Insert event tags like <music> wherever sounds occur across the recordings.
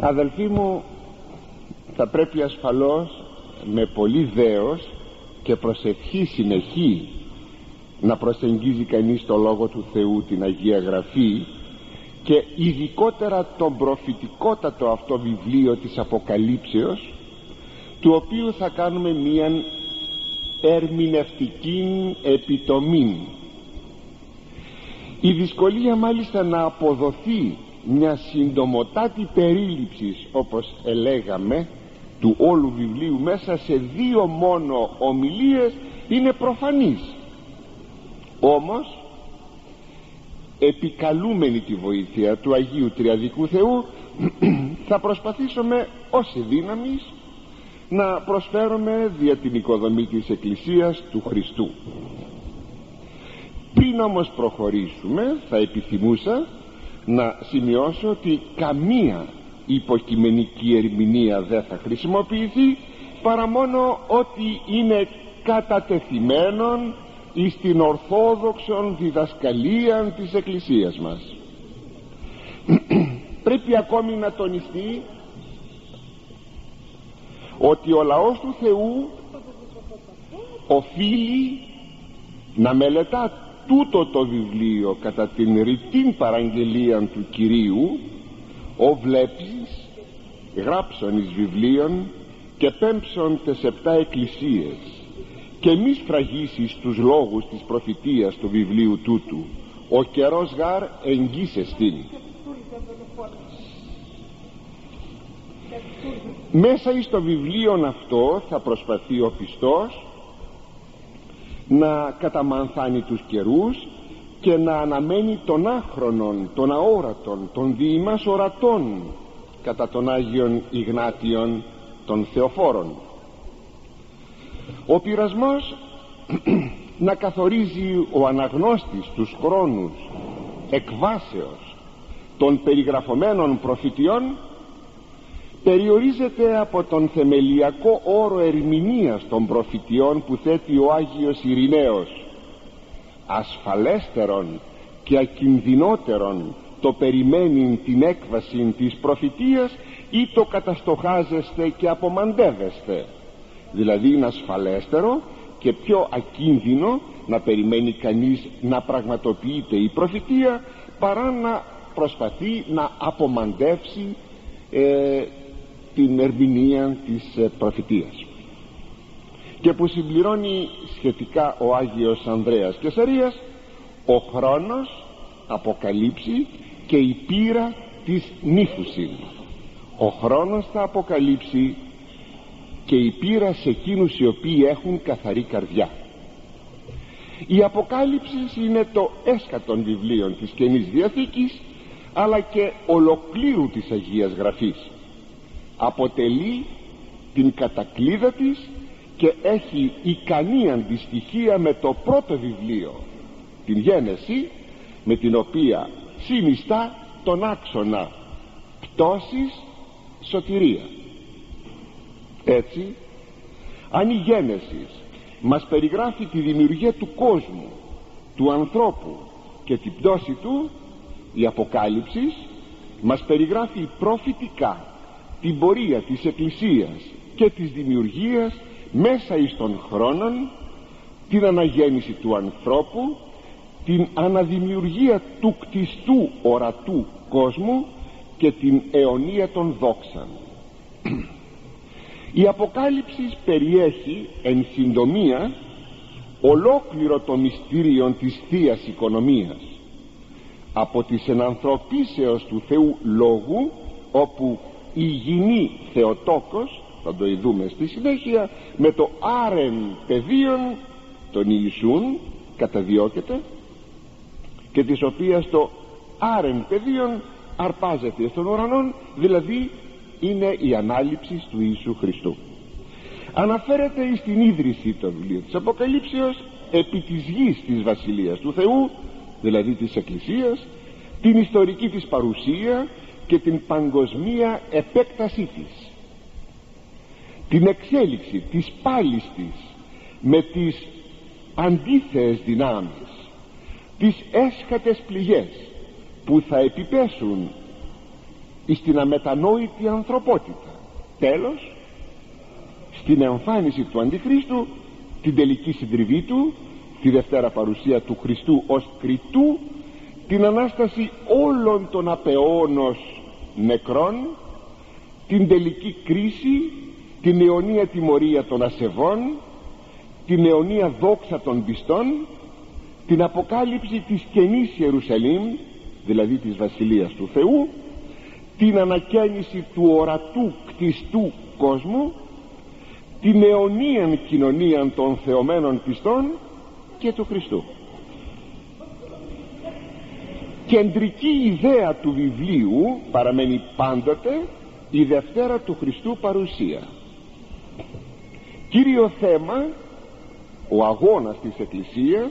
αδελφοί μου θα πρέπει ασφαλώς με πολύ δέος και προσευχή συνεχή να προσεγγίζει κανείς το Λόγο του Θεού την Αγία Γραφή και ειδικότερα τον προφητικότατο αυτό βιβλίο της Αποκαλύψεως του οποίου θα κάνουμε μία ερμηνευτική επιτομή η δυσκολία μάλιστα να αποδοθεί μια συντομοτάτη περίληψη όπως ελέγαμε του όλου βιβλίου μέσα σε δύο μόνο ομιλίες είναι προφανής. Όμως επικαλούμενη τη βοήθεια του Αγίου Τριαδικού Θεού <clears throat> θα προσπαθήσουμε όση δύναμης να προσφέρουμε δια την οικοδομή της Εκκλησίας του Χριστού. Πριν όμως προχωρήσουμε θα επιθυμούσα να σημειώσω ότι καμία υποκειμενική ερμηνεία δεν θα χρησιμοποιηθεί παρά μόνο ότι είναι κατατεθειμένον εις την ορθόδοξον διδασκαλία της Εκκλησίας μας. <clears throat> Πρέπει ακόμη να τονιστεί ότι ο λαός του Θεού οφείλει να μελετά τούτο το βιβλίο κατά την ρητήν παραγγελία του Κυρίου ο βλέπεις γράψον εις βιβλίων και πέμψον τες επτά εκκλησίες και μη σφραγίσεις τους λόγους της προφητείας του βιβλίου τούτου. Ο καιρός γάρ εγγύσεστην μέσα εις το βιβλίο αυτό θα προσπαθεί ο πιστός να καταμανθάνει τους καιρούς και να αναμένει τον άχρονον, τον αόρατον, τον διημάς ορατών κατά τον Άγιον Ιγνάτιον των Θεοφόρων ο πειρασμός <clears throat> να καθορίζει ο αναγνώστης τους χρόνους εκβάσεως των περιγραφωμένων προφητιών περιορίζεται από τον θεμελιακό όρο ερμηνείας των προφητιών που θέτει ο Άγιος Ειρηναίος. Ασφαλέστερον και ακινδυνότερον το περιμένει την έκβαση της προφητείας ή το καταστοχάζεστε και απομαντεύεστε. Δηλαδή είναι ασφαλέστερο και πιο ακίνδυνο να περιμένει κανείς να πραγματοποιείται η προφητεία παρά να προσπαθεί να απομαντεύσει ε, την ερμηνεία της ε, προφητείας. Και που συμπληρώνει σχετικά ο Άγιος Ανδρέας Κεσαρίας ο χρόνος αποκαλύψει και η πείρα της νύφουσιν ο χρόνος θα αποκαλύψει και η πείρα σε εκείνους οι οποίοι έχουν καθαρή καρδιά. Η Αποκάλυψη είναι το έσκατον βιβλίο της Καινής Διαθήκης αλλά και ολοκλήρου της Αγίας Γραφής αποτελεί την κατακλίδα της και έχει ικανή αντιστοιχεία με το πρώτο βιβλίο την Γένεση με την οποία συνιστά τον άξονα πτώσης σωτηρία. Έτσι αν η Γένεση μας περιγράφει τη δημιουργία του κόσμου του ανθρώπου και την πτώση του η Αποκάλυψη μας περιγράφει προφητικά την πορεία της Εκκλησίας και της δημιουργίας μέσα εις των χρόνων την αναγέννηση του ανθρώπου την αναδημιουργία του κτιστού ορατού κόσμου και την αιωνία των δόξαν. Η Αποκάλυψη περιέχει εν συντομία ολόκληρο το μυστήριο της θείας Οικονομίας από τις ενανθρωπίσεως του Θεού Λόγου όπου η γυνή Θεοτόκος θα το ειδούμε στη συνέχεια με το άρεν πεδίων των Ιησούν καταδιώκεται και της οποίας το άρεν πεδίων αρπάζεται στον ουρανό δηλαδή είναι η ανάληψη του Ιησού Χριστού. Αναφέρεται στην ίδρυση των βιβλίου της Αποκαλύψεως επί της γης της Βασιλείας του Θεού δηλαδή της Εκκλησίας την ιστορική της παρουσία και την παγκοσμία επέκτασή της. Την εξέλιξη της πάλης της με τις αντίθεες δυνάμεις τις έσχατες πληγές που θα επιπέσουν στην αμετανόητη ανθρωπότητα. Τέλος στην εμφάνιση του Αντιχρίστου την τελική συντριβή του τη Δευτέρα παρουσία του Χριστού ως κριτού την Ανάσταση όλων των απεώνος νεκρών την τελική κρίση την αιωνία τιμωρία των ασεβών την αιωνία δόξα των πιστών την αποκάλυψη της καινής Ιερουσαλήμ δηλαδή της Βασιλείας του Θεού την ανακαίνιση του ορατού κτιστού κόσμου την αιωνία κοινωνία των θεωμένων πιστών και του Χριστού κεντρική ιδέα του βιβλίου παραμένει πάντοτε η Δευτέρα του Χριστού παρουσία. Κύριο θέμα ο αγώνας της Εκκλησίας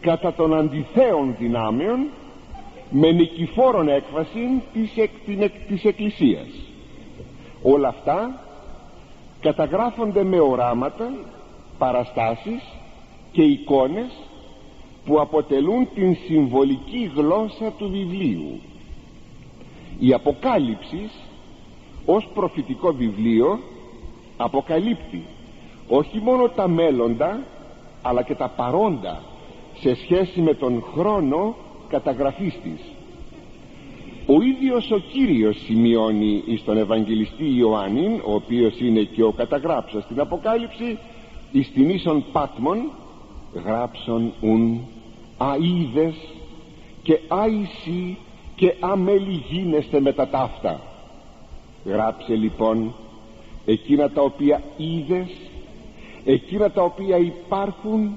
κατά των αντιθέων δυνάμεων με νικηφόρον έκβαση της, εκ, της Εκκλησίας. Όλα αυτά καταγράφονται με οράματα παραστάσεις και εικόνες που αποτελούν την συμβολική γλώσσα του βιβλίου. Η Αποκάλυψη ως προφητικό βιβλίο αποκαλύπτει όχι μόνο τα μέλλοντα αλλά και τα παρόντα σε σχέση με τον χρόνο καταγραφής της. Ο ίδιος ο Κύριος σημειώνει εις τον Ευαγγελιστή Ιωάννη ο οποίος είναι και ο καταγράψας στην Αποκάλυψη εις την ίσον Πάτμον γράψον ουν αίδες και άισι και αμέλη γίνεστε με τα ταύτα. Γράψε λοιπόν εκείνα τα οποία είδες εκείνα τα οποία υπάρχουν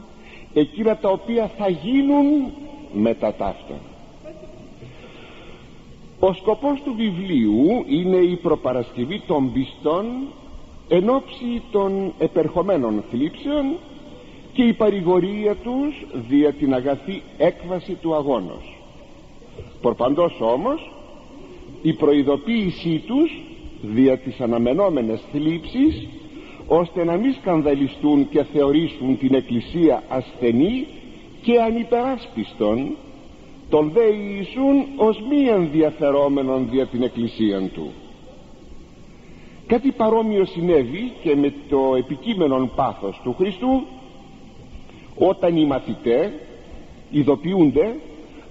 εκείνα τα οποία θα γίνουν με τα ταύτα. Ο σκοπός του βιβλίου είναι η προπαρασκευή των πιστών εν ώψη των επερχομένων θλίψεων και η παρηγορία τους δια την αγαθή έκβαση του αγώνος. Προπαντός όμως η προειδοποίησή τους δια τις αναμενόμενες θλίψεις ώστε να μην σκανδαλιστούν και θεωρήσουν την Εκκλησία ασθενή και ανυπεράσπιστον τον δε Ιησούν ως μη ενδιαφερόμενον δια την Εκκλησία του. Κάτι παρόμοιο συνέβη και με το επικείμενον πάθος του Χριστού όταν οι μαθητές ειδοποιούνται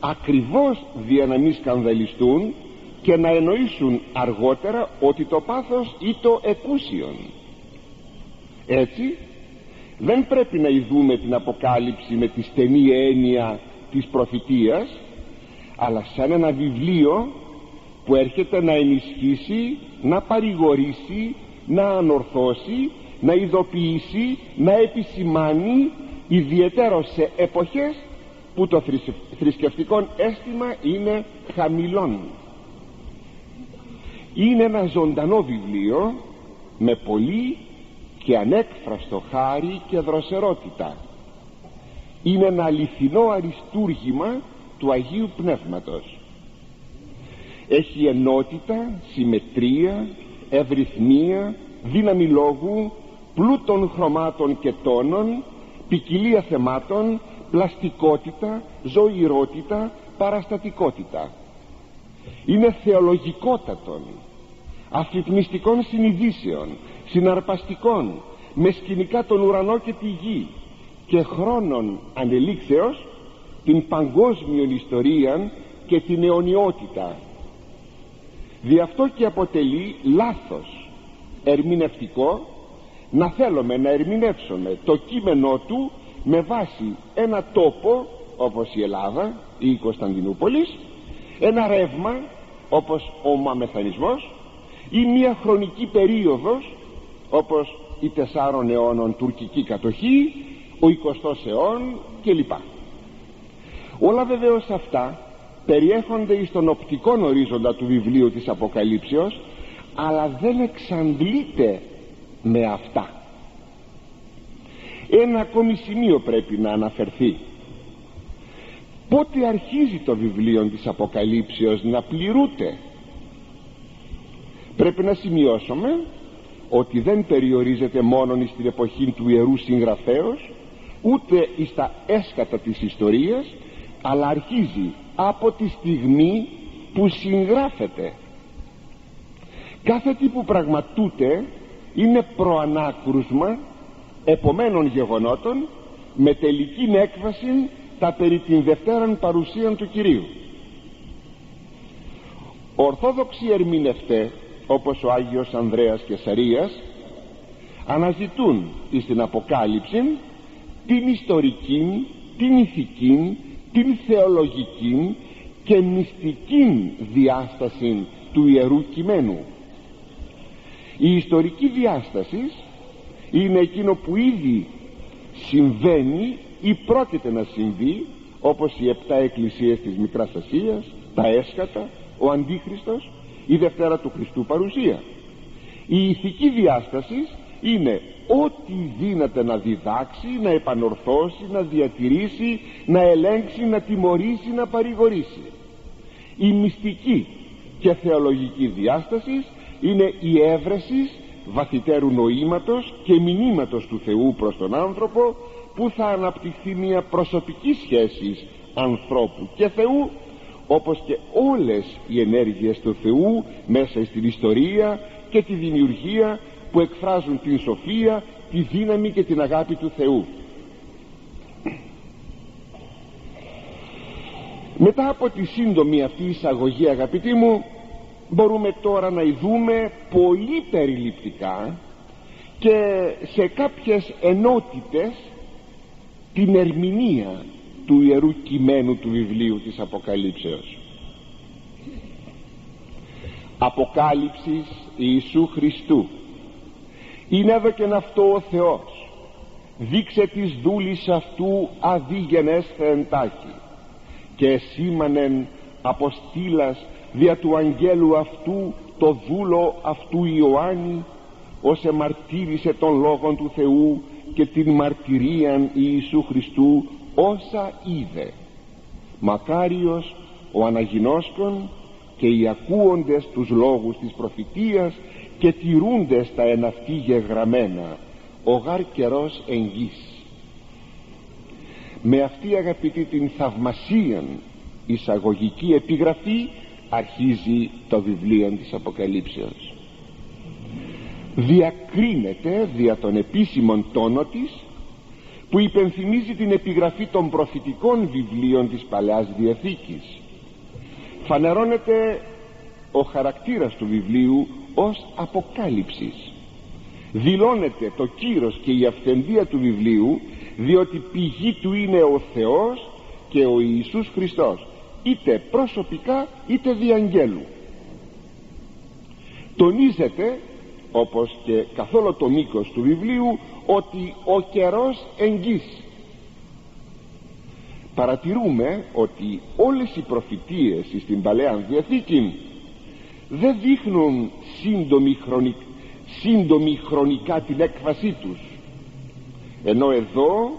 ακριβώς δια να μην σκανδαλιστούν και να εννοήσουν αργότερα ότι το πάθος ή το εκούσιον. Έτσι δεν πρέπει να ειδούμε την αποκάλυψη με τη στενή έννοια της προφητείας αλλά σαν ένα βιβλίο που έρχεται να ενισχύσει να παρηγορήσει να ανορθώσει να ειδοποιήσει να επισημάνει ιδιαίτερο σε εποχές που το θρησκευτικό αίσθημα είναι χαμηλόν είναι ένα ζωντανό βιβλίο με πολύ και ανέκφραστο χάρη και δροσερότητα. Είναι ένα αληθινό αριστούργημα του Αγίου Πνεύματος. Έχει ενότητα, συμμετρία, ευρυθμία, δύναμη λόγου, πλούτων χρωμάτων και τόνων, ποικιλία θεμάτων, πλαστικότητα, ζωηρότητα, παραστατικότητα. Είναι θεολογικότατον, αφυπνιστικών συνειδήσεων, συναρπαστικών, με σκηνικά τον ουρανό και τη γη και χρόνων ανελήξεως την παγκόσμιον ιστορία και την αιωνιότητα δι' αυτό και αποτελεί λάθος ερμηνευτικό να θέλουμε να ερμηνεύσουμε το κείμενό του με βάση ένα τόπο όπως η Ελλάδα ή η Κωνσταντινούπολης ένα ρεύμα όπως ο μαμεθανισμός ή μια χρονική περίοδος όπως η τεσσάρων αιώνων τουρκική κατοχή ο 20ος αιών κλπ. Όλα βεβαίως αυτά περιέχονται στον οπτικό ορίζοντα του βιβλίου της Αποκαλύψεως αλλά δεν εξαντλείται με αυτά. Ένα ακόμη σημείο πρέπει να αναφερθεί. Πότε αρχίζει το βιβλίο της Αποκαλύψεως να πληρούται; Πρέπει να σημειώσουμε ότι δεν περιορίζεται μόνον στην εποχή του Ιερού Συγγραφέως ούτε στα έσκατα της ιστορίας αλλά αρχίζει από τη στιγμή που συγγράφεται. Κάθε τι που πραγματούται είναι προανάκρουσμα επομένων γεγονότων με τελική έκβαση τα περί την Δευτέραν παρουσίαν του Κυρίου. Ορθόδοξοι ερμηνευτές όπως ο Άγιος Ανδρέας και Σαρίας αναζητούν στην Αποκάλυψη την ιστορική, την ηθική, την θεολογική και μυστική διάσταση του Ιερού Κειμένου η ιστορική διάσταση είναι εκείνο που ήδη συμβαίνει ή πρόκειται να συμβεί όπως οι επτά εκκλησίες της Μικράς Ασίας τα έσκατα, ο Αντίχριστος η Δευτέρα του Χριστού παρουσία. Η ηθική διάσταση είναι ό,τι δύναται να διδάξει, να επανορθώσει, να διατηρήσει, να ελέγξει, να τιμωρήσει, να παρηγορήσει. Η μυστική και θεολογική διάσταση είναι η έβρεσης βαθυτέρου νοήματος και μηνύματος του Θεού προς τον άνθρωπο που θα αναπτυχθεί μια προσωπική σχέση ανθρώπου και Θεού όπως και όλες οι ενέργειες του Θεού μέσα στην ιστορία και τη δημιουργία που εκφράζουν την σοφία, τη δύναμη και την αγάπη του Θεού. Μετά από τη σύντομη αυτή εισαγωγή αγαπητοί μου μπορούμε τώρα να ειδούμε πολύ περιληπτικά και σε κάποιες ενότητες την ερμηνεία του Ιερού Κειμένου του βιβλίου της Αποκαλύψεως. Αποκάλυψης Ιησού Χριστού. Είναι εδώ και αυτό ο Θεός. Δείξε της δούλης αυτού αδίγενέσθε εντάχει και σήμανεν αποστήλας δια του αγγέλου αυτού το δούλο αυτού Ιωάννη ως εμαρτύρησε τον λόγον του Θεού και την μαρτυρίαν Ιησού Χριστού όσα είδε. Μακάριος ο αναγινώσκον και οι ακούοντες τους λόγους της προφητείας και τηρούντες τα εναυτή γεγραμμένα ο γάρ καιρός εγγύς με αυτή αγαπητή την θαυμασίαν εισαγωγική επιγραφή αρχίζει το βιβλίο της Αποκαλύψεως. Διακρίνεται δια των επίσημων τόνο της που υπενθυμίζει την επιγραφή των προφητικών βιβλίων της Παλαιάς Διαθήκης. Φανερώνεται ο χαρακτήρας του βιβλίου ως αποκάλυψης. Δηλώνεται το κύρος και η αυθεντία του βιβλίου διότι πηγή του είναι ο Θεός και ο Ιησούς Χριστός είτε προσωπικά είτε διαγγέλου. Τονίζεται όπως και καθόλου το μήκος του βιβλίου ότι ο καιρός εγγύς. Παρατηρούμε ότι όλες οι προφητείες στην Παλαιά Διαθήκη δεν δείχνουν σύντομη, σύντομη χρονικά την έκβασή τους. Ενώ εδώ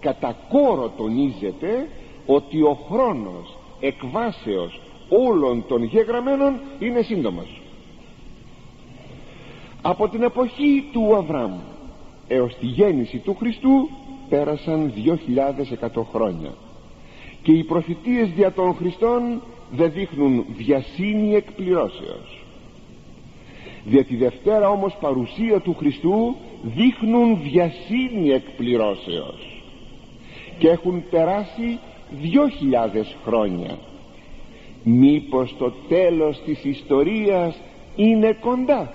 κατά κόρο τονίζεται ότι ο χρόνος εκβάσεως όλων των γεγραμμένων είναι σύντομος. Από την εποχή του Αβραάμ έως τη γέννηση του Χριστού πέρασαν 2.100 χρόνια και οι προφητείες δια των Χριστών δεν δείχνουν βιασύνη εκπληρώσεως. Δια τη Δευτέρα όμως παρουσία του Χριστού δείχνουν βιασύνη εκπληρώσεως και έχουν περάσει 2.000 χρόνια. Μήπως το τέλος της ιστορίας είναι κοντά;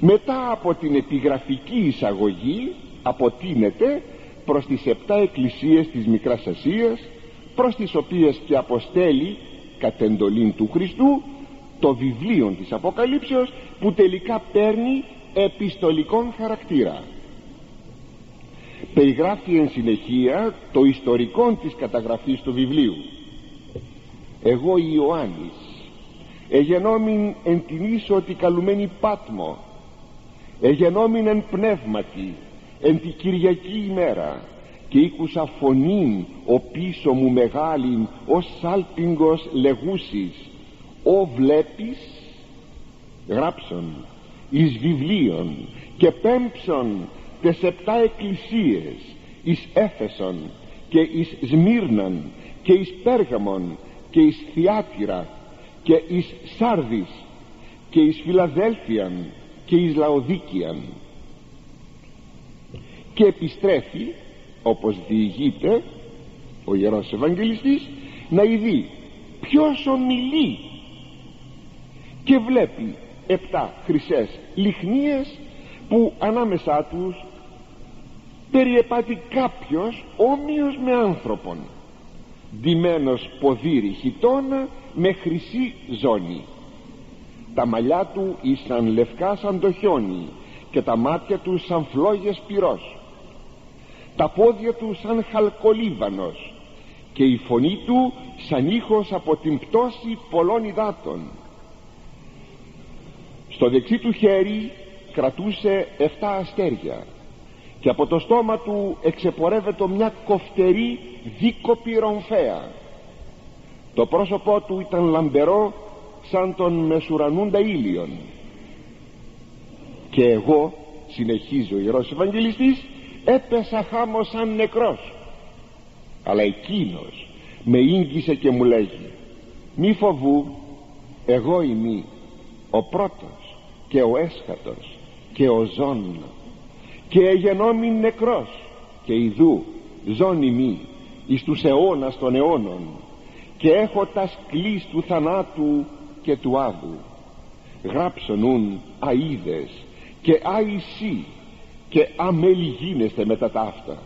Μετά από την επιγραφική εισαγωγή αποτείνεται προς τις επτά εκκλησίες της Μικράς Ασίας προς τις οποίες και αποστέλει κατ' εντολήν του Χριστού το βιβλίο της Αποκαλύψεως που τελικά παίρνει επιστολικών χαρακτήρα περιγράφει εν συνεχεία το ιστορικό της καταγραφής του βιβλίου. Εγώ Ιωάννης εγενόμην εν την ίσο ότι καλουμένη Πάτμο εγενόμην εν πνεύματι εν τη Κυριακή ημέρα και ήκουσα φωνήν ο πίσω μου μεγάλην ως σάλπιγγος λεγούσης ο βλέπεις γράψον εις βιβλίων και πέμψον τες επτά εκκλησίες εις Έφεσον και εις Σμύρναν και εις Πέργαμον και εις Θιάτυρα και εις Σάρδης και εις Φιλαδέλφιαν και εις Λαοδίκιαν. Και επιστρέφει όπως διηγείται ο Ιερός Ευαγγελιστής να ειδεί ποιος ομιλεί. Και βλέπει επτά χρυσές λιχνίες που ανάμεσά τους περιεπάτει κάποιος όμοιος με άνθρωπον. Ντυμένος ποδήρι χιτώνα με χρυσή ζώνη. Τα μαλλιά του ήσαν λευκά σαν το χιόνι και τα μάτια του σαν φλόγες πυρός. Τα πόδια του σαν χαλκολίβανος και η φωνή του σαν ήχος από την πτώση πολλών υδάτων. Στο δεξί του χέρι κρατούσε 7 αστέρια και από το στόμα του εξεπορεύεται μια κοφτερή δίκοπη ρομφαία. Το πρόσωπό του ήταν λαμπερό σαν τον μεσουρανούντα ήλιον. Και εγώ συνεχίζει ο Ιερός Ευαγγελιστής έπεσα χάμω σαν νεκρός. Αλλά εκείνος με ίγγισε και μου λέγει μη φοβού εγώ είμαι ο πρώτος και ο έσχατος και ο ζών και εγενόμην νεκρός και ιδού ζών ημί εις τους αιώνας των αιώνων και έχω τα σκλής του θανάτου και του άδου γράψονουν αίδες και αϊσί και αμελιγίνεστε μετά τα αυτά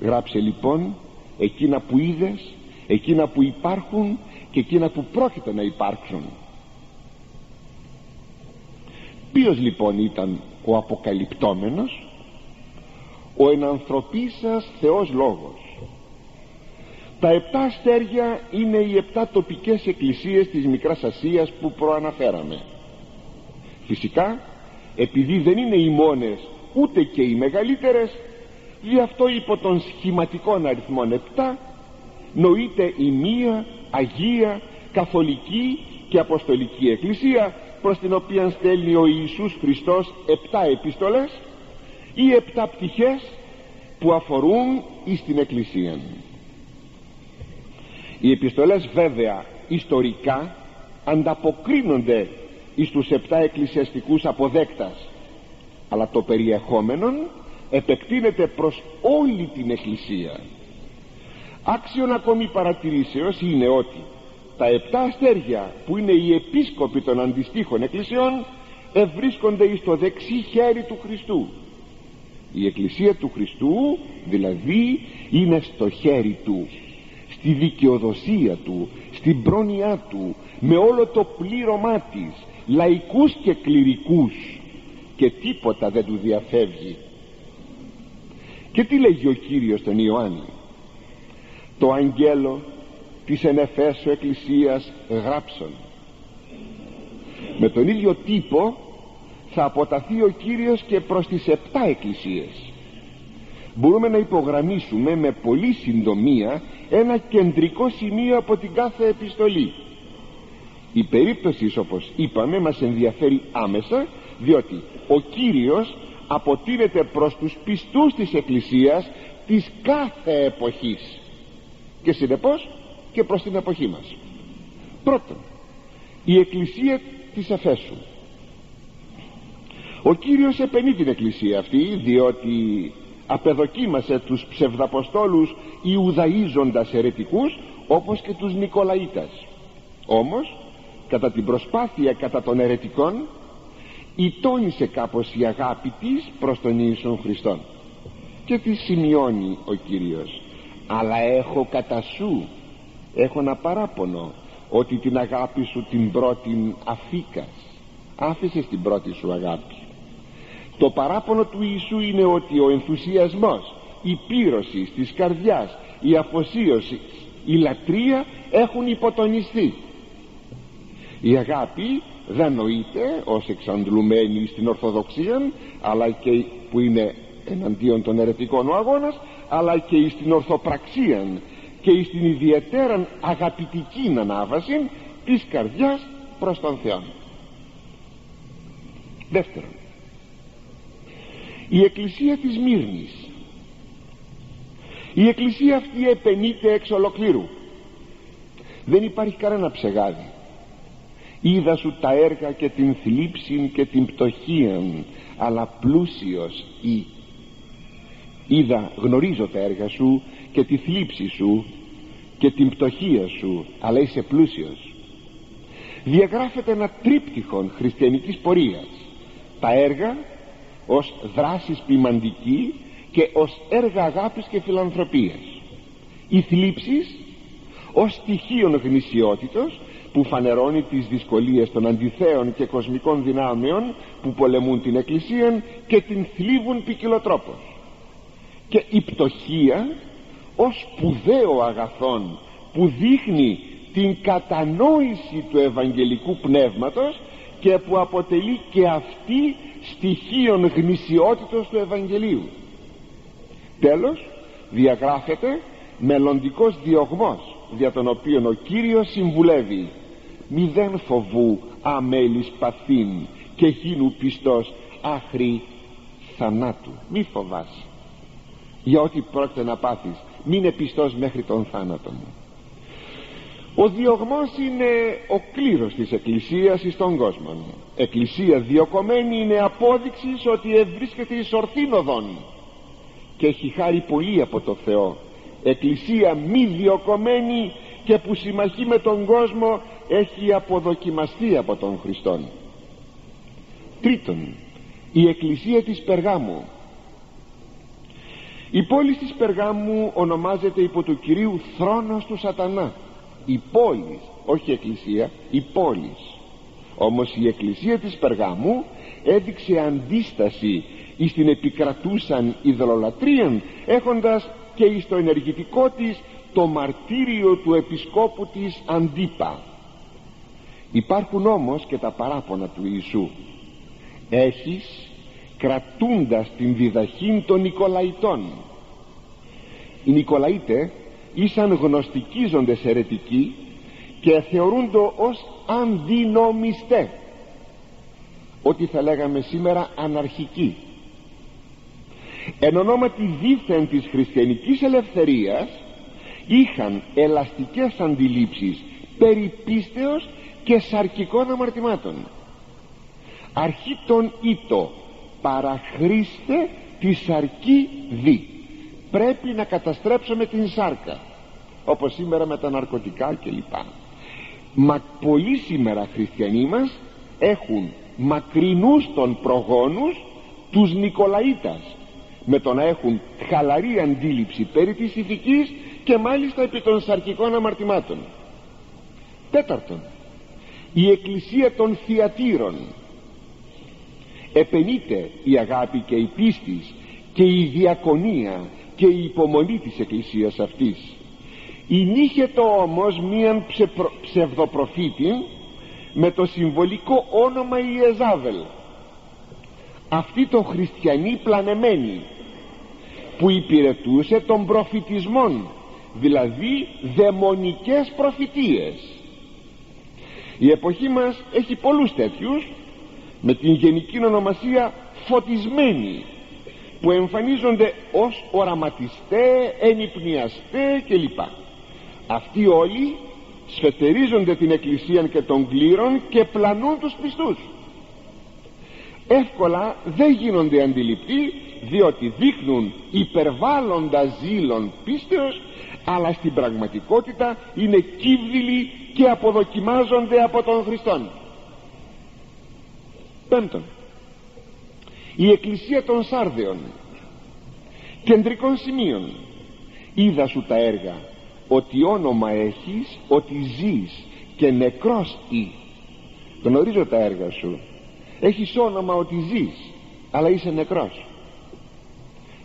γράψε λοιπόν εκείνα που είδες εκείνα που υπάρχουν και εκείνα που πρόκειται να υπάρξουν. Ποιος λοιπόν ήταν ο αποκαλυπτόμενος ο ενανθρωπίσας Θεός Λόγος τα επτά αστέρια είναι οι επτά τοπικές εκκλησίες της Μικράς Ασίας που προαναφέραμε. Φυσικά επειδή δεν είναι οι μόνες ούτε και οι μεγαλύτερες γι' αυτό υπό των σχηματικών αριθμών 7 νοείται η μία Αγία Καθολική και Αποστολική Εκκλησία προς την οποία στέλνει ο Ιησούς Χριστός επτά επιστολές ή επτά πτυχές που αφορούν εις την Εκκλησία. Οι επιστολές βέβαια ιστορικά ανταποκρίνονται εις τους επτά εκκλησιαστικούς αποδέκτας αλλά το περιεχόμενο επεκτείνεται προς όλη την Εκκλησία. Άξιον ακόμη παρατηρήσεως είναι ότι τα επτά αστέρια που είναι οι επίσκοποι των αντιστοίχων εκκλησιών ευρίσκονται εις το δεξί χέρι του Χριστού. Η εκκλησία του Χριστού δηλαδή είναι στο χέρι του στη δικαιοδοσία του στην πρόνοιά του με όλο το πλήρωμά της λαϊκούς και κληρικούς. Και τίποτα δεν του διαφεύγει. Και τι λέγει ο Κύριος τον Ιωάννη; Το αγγέλο της ενεφέσου εκκλησίας γράψον. Με τον ίδιο τύπο θα αποταθεί ο Κύριος και προς τις επτά εκκλησίες. Μπορούμε να υπογραμμίσουμε με πολύ συντομία ένα κεντρικό σημείο από την κάθε επιστολή. Η περίπτωση όπως είπαμε μας ενδιαφέρει άμεσα διότι ο Κύριος αποτείνεται προς τους πιστούς της Εκκλησίας της κάθε εποχής. Και συνεπώς και προς την εποχή μας. Πρώτον η Εκκλησία της Εφέσου. Ο Κύριος επενεί την Εκκλησία αυτή διότι απεδοκίμασε τους ψευδαποστόλους Ιουδαΐζοντας ερετικούς όπως και τους Νικολαΐτας όμως κατά την προσπάθεια κατά των ερετικών ιτώνησε κάπως η αγάπη της προς τον Ιησούν Χριστόν. Και τη σημειώνει ο Κύριος. Αλλά έχω κατά σου έχω ένα παράπονο ότι την αγάπη σου την πρώτη αφήκας. Άφησες την πρώτη σου αγάπη. Το παράπονο του Ιησού είναι ότι ο ενθουσιασμός η πύρωση της καρδιάς η αφοσίωση η λατρεία έχουν υποτονιστεί. Η αγάπη δεν νοείται ως εξαντλουμένη στην Ορθοδοξία αλλά και που είναι εναντίον των ερετικών ο αγώνας αλλά και στην ορθοπραξία και στην ιδιαίτερα αγαπητική ανάβαση της καρδιάς προς τον Θεό. Δεύτερον η εκκλησία της Μύρνης. Η εκκλησία αυτή επενείται εξ ολοκλήρου. Δεν υπάρχει κανένα ψεγάδι. Είδα σου τα έργα και την θλίψη και την πτωχίαν αλλά πλούσιος ή. Είδα γνωρίζω τα έργα σου και τη θλίψη σου και την πτωχία σου αλλά είσαι πλούσιος. Διαγράφεται ένα τρίπτυχον χριστιανικής πορείας. Τα έργα ως δράσεις ποιμαντική και ως έργα αγάπης και φιλανθρωπίας. Οι θλίψεις ως στοιχείων γνησιότητος που φανερώνει τις δυσκολίες των αντιθέων και κοσμικών δυνάμεων που πολεμούν την Εκκλησία και την θλίβουν ποικιλοτρόπως. Και η πτωχία ως σπουδαίο αγαθόν που δείχνει την κατανόηση του Ευαγγελικού Πνεύματος και που αποτελεί και αυτή στοιχείων γνησιότητος του Ευαγγελίου. Τέλος διαγράφεται μελλοντικός διωγμός δια τον οποίο ο Κύριος συμβουλεύει. Μηδέν φοβού αμέλης παθήν και χίνου πιστός άχρη θανάτου μη φοβάσαι. Για ό,τι πρόκειται να πάθεις μην είναι πιστός μέχρι τον θάνατο μου. Ο διωγμός είναι ο κλήρος της Εκκλησίας στον κόσμο Εκκλησία διωκομένη είναι απόδειξης ότι ευρίσκεται εις ορθήν οδόν και έχει χάρη πολύ από το Θεό. Εκκλησία μη διωκομένη και που συμμαχεί με τον κόσμο έχει αποδοκιμαστεί από τον Χριστόν. Τρίτον η εκκλησία της Περγάμου η πόλη της Περγάμου ονομάζεται υπό του Κυρίου θρόνος του σατανά. Η πόλη, όχι η εκκλησία η πόλη. όμως η εκκλησία της Περγάμου έδειξε αντίσταση εις την επικρατούσαν ειδωλολατρίαν έχοντας και εις το ενεργητικό της το μαρτύριο του επισκόπου της Αντίπα. Υπάρχουν όμως και τα παράπονα του Ιησού. Έχεις κρατούντας την διδαχή των Νικολαϊτών. Οι Νικολαΐτε ήσαν γνωστικίζοντες αιρετικοί και θεωρούνται ως αντινομιστέ ότι θα λέγαμε σήμερα αναρχικοί. Εν ονόματι δίθεν της χριστιανικής ελευθερίας είχαν ελαστικές αντιλήψεις περί πίστεως και σαρκικών αμαρτημάτων. Αρχή των ήτο παραχρήστε τη σαρκή δι. Πρέπει να καταστρέψουμε την σάρκα όπως σήμερα με τα ναρκωτικά κλπ. Μα πολλοί σήμερα χριστιανοί μας έχουν μακρινούς των προγόνους τους Νικολαΐτας με το να έχουν χαλαρή αντίληψη περί της ηθικής και μάλιστα επί των σαρκικών αμαρτημάτων. Τέταρτον η εκκλησία των θειατήρων επενείται η αγάπη και η πίστη και η διακονία και η υπομονή της εκκλησίας αυτής. Ηνύχεται όμως μίαν ψευδοπροφήτη με το συμβολικό όνομα Ιεζάβελ. Αυτή το χριστιανή πλανεμένη που υπηρετούσε των προφητισμών δηλαδή δαιμονικές προφητείες. Η εποχή μας έχει πολλούς τέτοιους με την γενική ονομασία φωτισμένοι που εμφανίζονται ως οραματιστέ, ενυπνιαστέ κλπ. Αυτοί όλοι σφετερίζονται την εκκλησία και των κλήρων και πλανούν τους πιστούς. Εύκολα δεν γίνονται αντιληπτοί διότι δείχνουν υπερβάλλοντα ζήλων πίστεως αλλά στην πραγματικότητα είναι κύβδηλοι και αποδοκιμάζονται από τον Χριστόν πέμπτον η εκκλησία των Σάρδεων κεντρικών σημείων είδα σου τα έργα ότι όνομα έχεις ότι ζεις και νεκρός ή. Γνωρίζω τα έργα σου. Έχεις όνομα ότι ζεις αλλά είσαι νεκρός.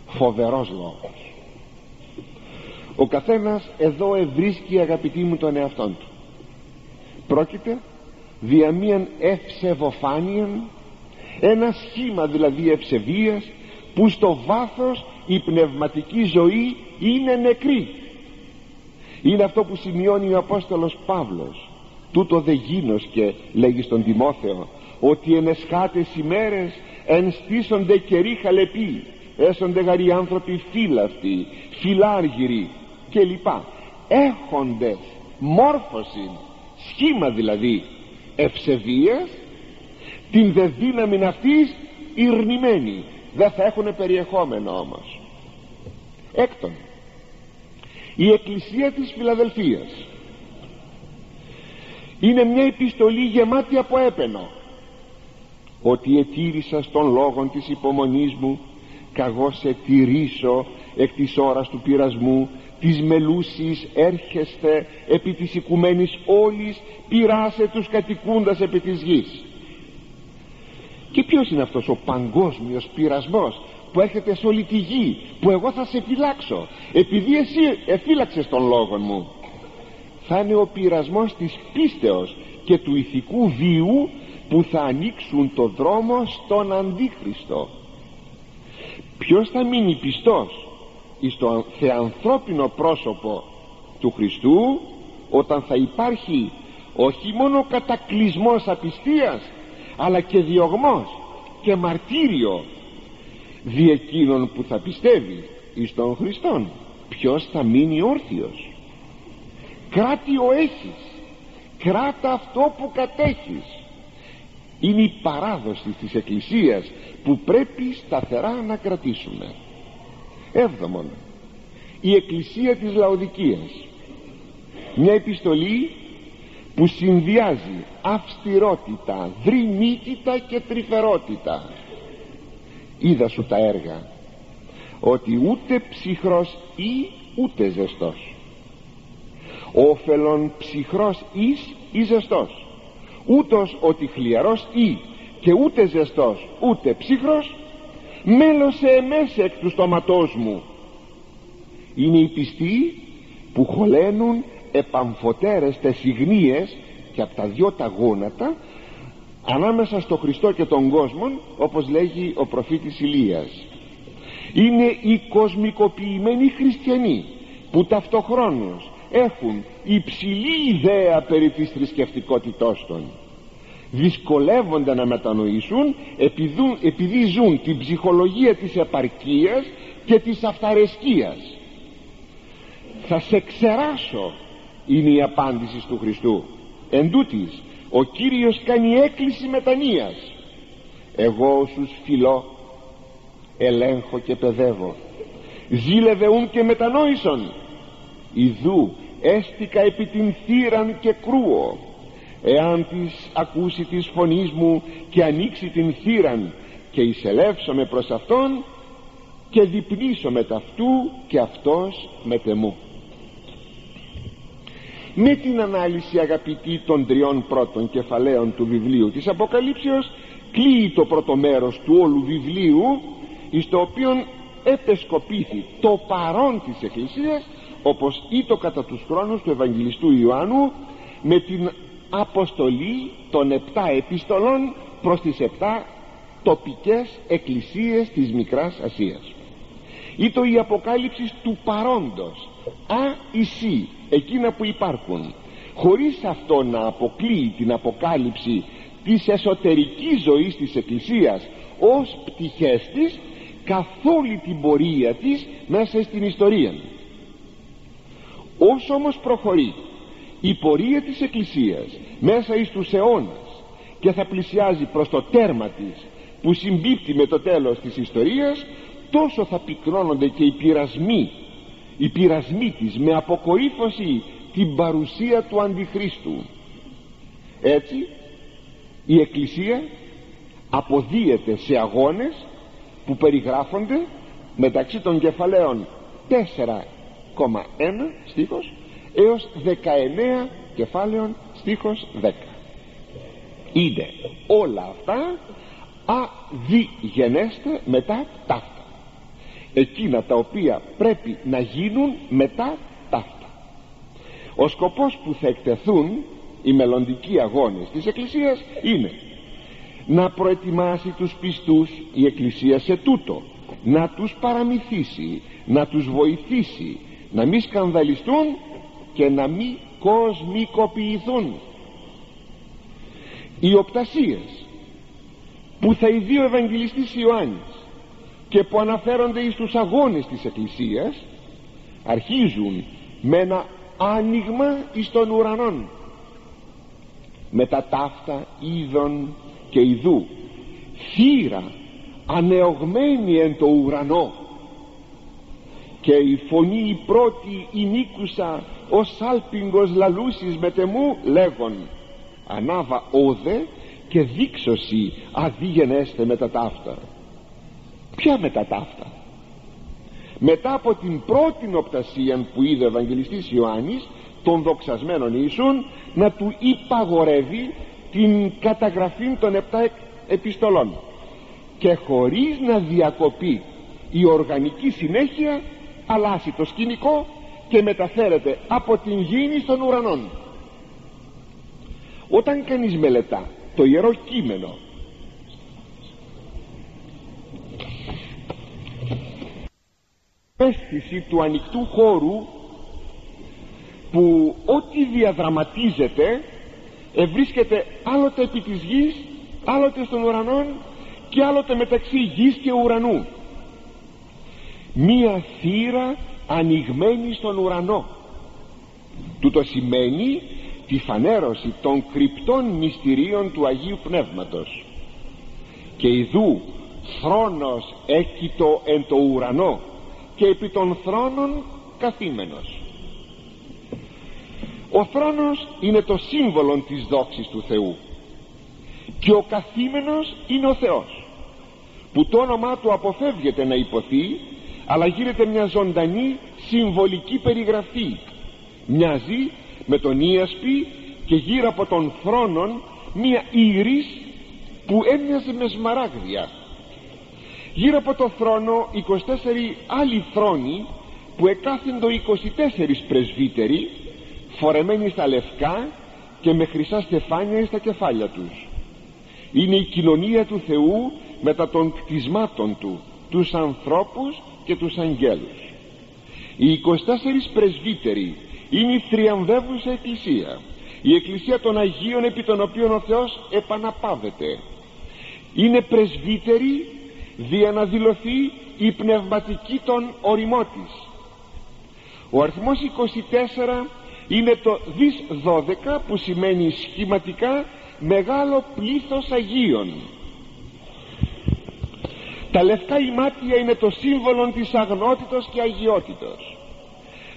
Φοβερός λόγος. Ο καθένας εδώ ευρίσκει αγαπητοί μου τον εαυτόν του. Πρόκειται δια μίαν ευσεβοφάνιαν ένα σχήμα δηλαδή ευσεβίας που στο βάθος η πνευματική ζωή είναι νεκρή. Είναι αυτό που σημειώνει ο Απόστολος Παύλος. Τούτο δε γίνος και λέγει στον Τιμόθεο ότι εν εσχάτες ημέρες ενστήσονται καιροί χαλεποί έσονται γαροί άνθρωποι φύλαυτοι φιλάργυροι κλπ. Έχοντες μόρφωση σχήμα δηλαδή ευσεβίας την δε δύναμη αυτής ειρνημένη. Δεν θα έχουν περιεχόμενο όμως. Έκτον η εκκλησία της Φιλαδελφίας είναι μια επιστολή γεμάτη από έπαινο. Ότι ετήρησα στον λόγον της υπομονής μου καγώς σε τηρήσω εκ της ώρας του πειρασμού της μελούσης έρχεστε επί της οικουμένης όλης πειράσε τους κατοικούντας επί της γης. Και ποιος είναι αυτός ο παγκόσμιος πειρασμός που έρχεται σε όλη τη γη που εγώ θα σε φυλάξω επειδή εσύ εφύλαξες τον λόγο μου. Θα είναι ο πειρασμός της πίστεως και του ηθικού βίου που θα ανοίξουν το δρόμο στον Αντίχριστο. Ποιος θα μείνει πιστός στο θεανθρώπινο πρόσωπο του Χριστού όταν θα υπάρχει όχι μόνο κατακλυσμός απιστίας αλλά και διωγμός και μαρτύριο δι' εκείνον που θα πιστεύει εις τον Χριστόν. Ποιος θα μείνει όρθιος; Κράτη ο έχεις. Κράτα αυτό που κατέχεις. Είναι η παράδοση της Εκκλησίας που πρέπει σταθερά να κρατήσουμε έβδομον η Εκκλησία της Λαοδικίας. Μια επιστολή που συνδυάζει αυστηρότητα, δρυμύτητα και τρυφερότητα. Είδα σου τα έργα ότι ούτε ψυχρός ή ούτε ζεστός. Όφελον ψυχρός εις ή ζεστός. Ούτως ότι χλιαρός ή και ούτε ζεστός ούτε ψυχρός μέλωσε εμέσαι εκ του στόματός μου. Είναι οι πιστοί που χωλένουν επαμφωτέρες τεσιγνίες και από τα δυο τα γόνατα ανάμεσα στο Χριστό και τον κόσμο όπως λέγει ο προφήτης Ηλίας. Είναι οι κοσμικοποιημένοι χριστιανοί που ταυτοχρόνως έχουν υψηλή ιδέα περί της θρησκευτικότητός των δυσκολεύονται να μετανοήσουν επειδή ζουν την ψυχολογία της επαρκίας και της αυταρεσκίας. Θα σε ξεράσω είναι η απάντηση του Χριστού. Εν τούτης, ο Κύριος κάνει έκκληση μετανοίας. Εγώ όσους φιλώ ελέγχω και παιδεύω. Ζήλευε ούν και μετανόησον. Ιδού έστικα επί την θύραν και κρούω εάν της ακούσει της φωνής μου και ανοίξει την θύραν και εισελεύσω με προς αυτόν και διπνήσω με ταυτού και αυτός με τεμού με την ανάλυση αγαπητή των τριών πρώτων κεφαλαίων του βιβλίου της Αποκαλύψεως κλείει το πρώτο μέρος του όλου βιβλίου εις το οποίο επεσκοπήθη το παρόν της Εκκλησίας όπως ήτο κατά τους χρόνους του Ευαγγελιστού Ιωάννου με την αποστολή των επτά επιστολών προς τις επτά τοπικές εκκλησίες της Μικράς Ασίας. Ήτο η αποκάλυψη του παρόντος α ή εκείνα που υπάρχουν χωρίς αυτό να αποκλείει την αποκάλυψη της εσωτερικής ζωής της Εκκλησίας ως πτυχές της καθ' όλη την πορεία της μέσα στην ιστορία. Όσο όμως προχωρεί η πορεία της Εκκλησίας μέσα εις τους αιώνας και θα πλησιάζει προς το τέρμα της που συμπίπτει με το τέλος της ιστορίας τόσο θα πυκνώνονται και οι πειρασμοί οι πειρασμοί της με αποκορύφωση την παρουσία του Αντιχρίστου. Έτσι η Εκκλησία αποδίεται σε αγώνες που περιγράφονται μεταξύ των κεφαλαίων 4,1 στίχος έως 19 κεφάλαιων στίχος 10 είναι όλα αυτά αδιγενέστε μετά ταύτα. Εκείνα τα οποία πρέπει να γίνουν μετά ταύτα. Ο σκοπός που θα εκτεθούν οι μελλοντικοί αγώνες της Εκκλησίας είναι να προετοιμάσει τους πιστούς η Εκκλησία σε τούτο να τους παραμυθίσει να τους βοηθήσει να μην σκανδαλιστούν και να μην κοσμικοποιηθούν. Οι οπτασίες που θα ιδεί ο Ευαγγελιστής Ιωάννης και που αναφέρονται εις τους αγώνες της Εκκλησίας αρχίζουν με ένα άνοιγμα εις των ουρανών. Με τα ταύτα είδων και ειδού. Θύρα ανεωγμένη εν το ουρανό και η φωνή η πρώτη η νίκουσα ο σάλπιγγος λαλούσις με τεμού λέγον. Ανάβα όδε και δείξωση αδίγενέστε με τα ταύτα ποια με τα ταύτα; Μετά από την πρώτη οπτασία που είδε ο Ευαγγελιστής Ιωάννης των δοξασμένων Ιησούν να του υπαγορεύει την καταγραφή των επτά επιστολών. Και χωρίς να διακοπεί η οργανική συνέχεια αλλάζει το σκηνικό και μεταφέρεται από την γη στον ουρανόν. Όταν κανείς μελετά το Ιερό Κείμενο αίσθηση του ανοιχτού χώρου που ό,τι διαδραματίζεται ευρίσκεται άλλοτε επί της γης άλλοτε στον ουρανόν και άλλοτε μεταξύ γης και ουρανού μία θύρα ανοιγμένη στον ουρανό. Τούτο σημαίνει τη φανέρωση των κρυπτών μυστηρίων του Αγίου Πνεύματος. Και ιδού θρόνος έκειτο εν το ουρανό και επί των θρόνων καθήμενος. Ο θρόνος είναι το σύμβολο της δόξης του Θεού και ο καθήμενος είναι ο Θεός που το όνομά του αποφεύγεται να υποθεί αλλά γίνεται μια ζωντανή συμβολική περιγραφή. Μοιάζει με τον Ίασπη και γύρω από τον θρόνον μια ήρης που έμοιαζε με σμαράγδια. Γύρω από το θρόνο 24 άλλοι θρόνοι που εκάθεντο 24 πρεσβύτεροι φορεμένοι στα λευκά και με χρυσά στεφάνια στα κεφάλια τους. Είναι η κοινωνία του Θεού μετά των κτισμάτων του τους ανθρώπους και τους αγγέλους. Οι 24 πρεσβύτεροι είναι η θριαμβεύουσα εκκλησία η εκκλησία των Αγίων επί των οποίων ο Θεός επαναπάβεται είναι πρεσβύτεροι δια να δηλωθεί η πνευματική των οριμό της. Ο αριθμός 24 είναι το δις 12 που σημαίνει σχηματικά μεγάλο πλήθος Αγίων τα λευκά ημάτια είναι το σύμβολο της αγνότητος και αγιότητος.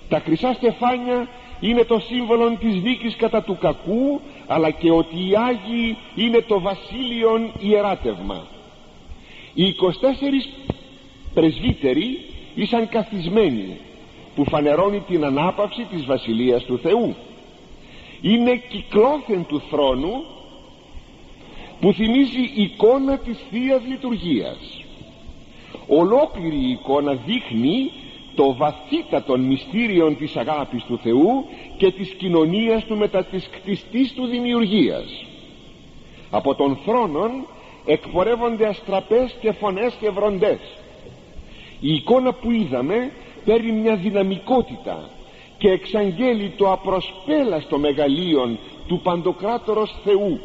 Τα χρυσά στεφάνια είναι το σύμβολο της δίκης κατά του κακού αλλά και ότι οι Άγιοι είναι το βασίλειον ιεράτευμα. Οι 24 πρεσβύτεροι ήσαν καθισμένοι που φανερώνει την ανάπαυση της Βασιλείας του Θεού. Είναι κυκλώθεν του θρόνου που θυμίζει εικόνα της Θείας Λειτουργίας ολόκληρη η εικόνα δείχνει το βαθύτατο μυστήριο της αγάπης του Θεού και της κοινωνίας του μετά της κτιστής του δημιουργίας. Από τον θρόνον εκπορεύονται αστραπές και φωνές και βροντές. Η εικόνα που είδαμε παίρνει μια δυναμικότητα και εξαγγέλει το απροσπέλαστο μεγαλείον του Παντοκράτορος Θεού.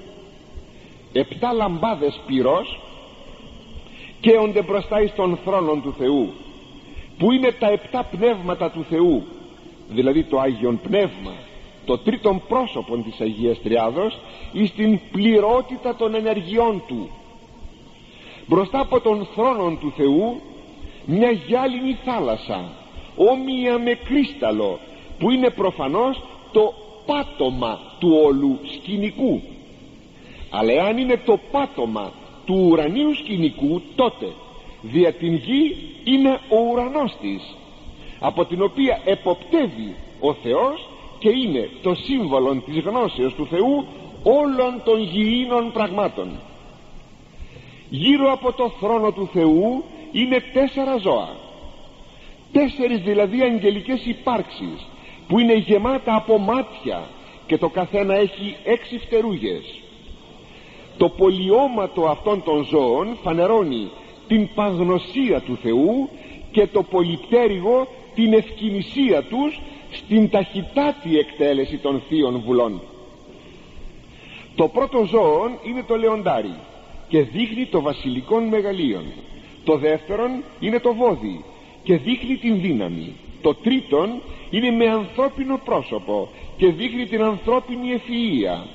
Επτά λαμπάδες πυρός καίονται μπροστά εις των θρόνων του Θεού που είναι τα επτά πνεύματα του Θεού δηλαδή το Άγιον Πνεύμα το τρίτον πρόσωπο της Αγίας Τριάδος εις την πληρότητα των ενεργειών του. Μπροστά από τον θρόνο του Θεού μια γυάλινη θάλασσα όμοια με κρίσταλο που είναι προφανώς το πάτωμα του όλου σκηνικού. Αλλά εάν είναι το πάτωμα του ουρανίου σκηνικού τότε. Δια την γη είναι ο ουρανός της από την οποία εποπτεύει ο Θεός και είναι το σύμβολο της γνώσεως του Θεού όλων των γηίνων πραγμάτων. Γύρω από το θρόνο του Θεού είναι τέσσερα ζώα. Τέσσερις δηλαδή αγγελικές υπάρξεις που είναι γεμάτα από μάτια και το καθένα έχει έξι φτερούγες το πολιόματο αυτών των ζώων φανερώνει την παγνωσία του Θεού και το πολυπτέρυγο την ευκαινησία τους στην ταχυτάτη εκτέλεση των θείων βουλών. Το πρώτο ζώο είναι το λεοντάρι και δείχνει το βασιλικό μεγαλείον το δεύτερον είναι το βόδι και δείχνει την δύναμη. Το τρίτον είναι με ανθρώπινο πρόσωπο και δείχνει την ανθρώπινη ευφυΐα.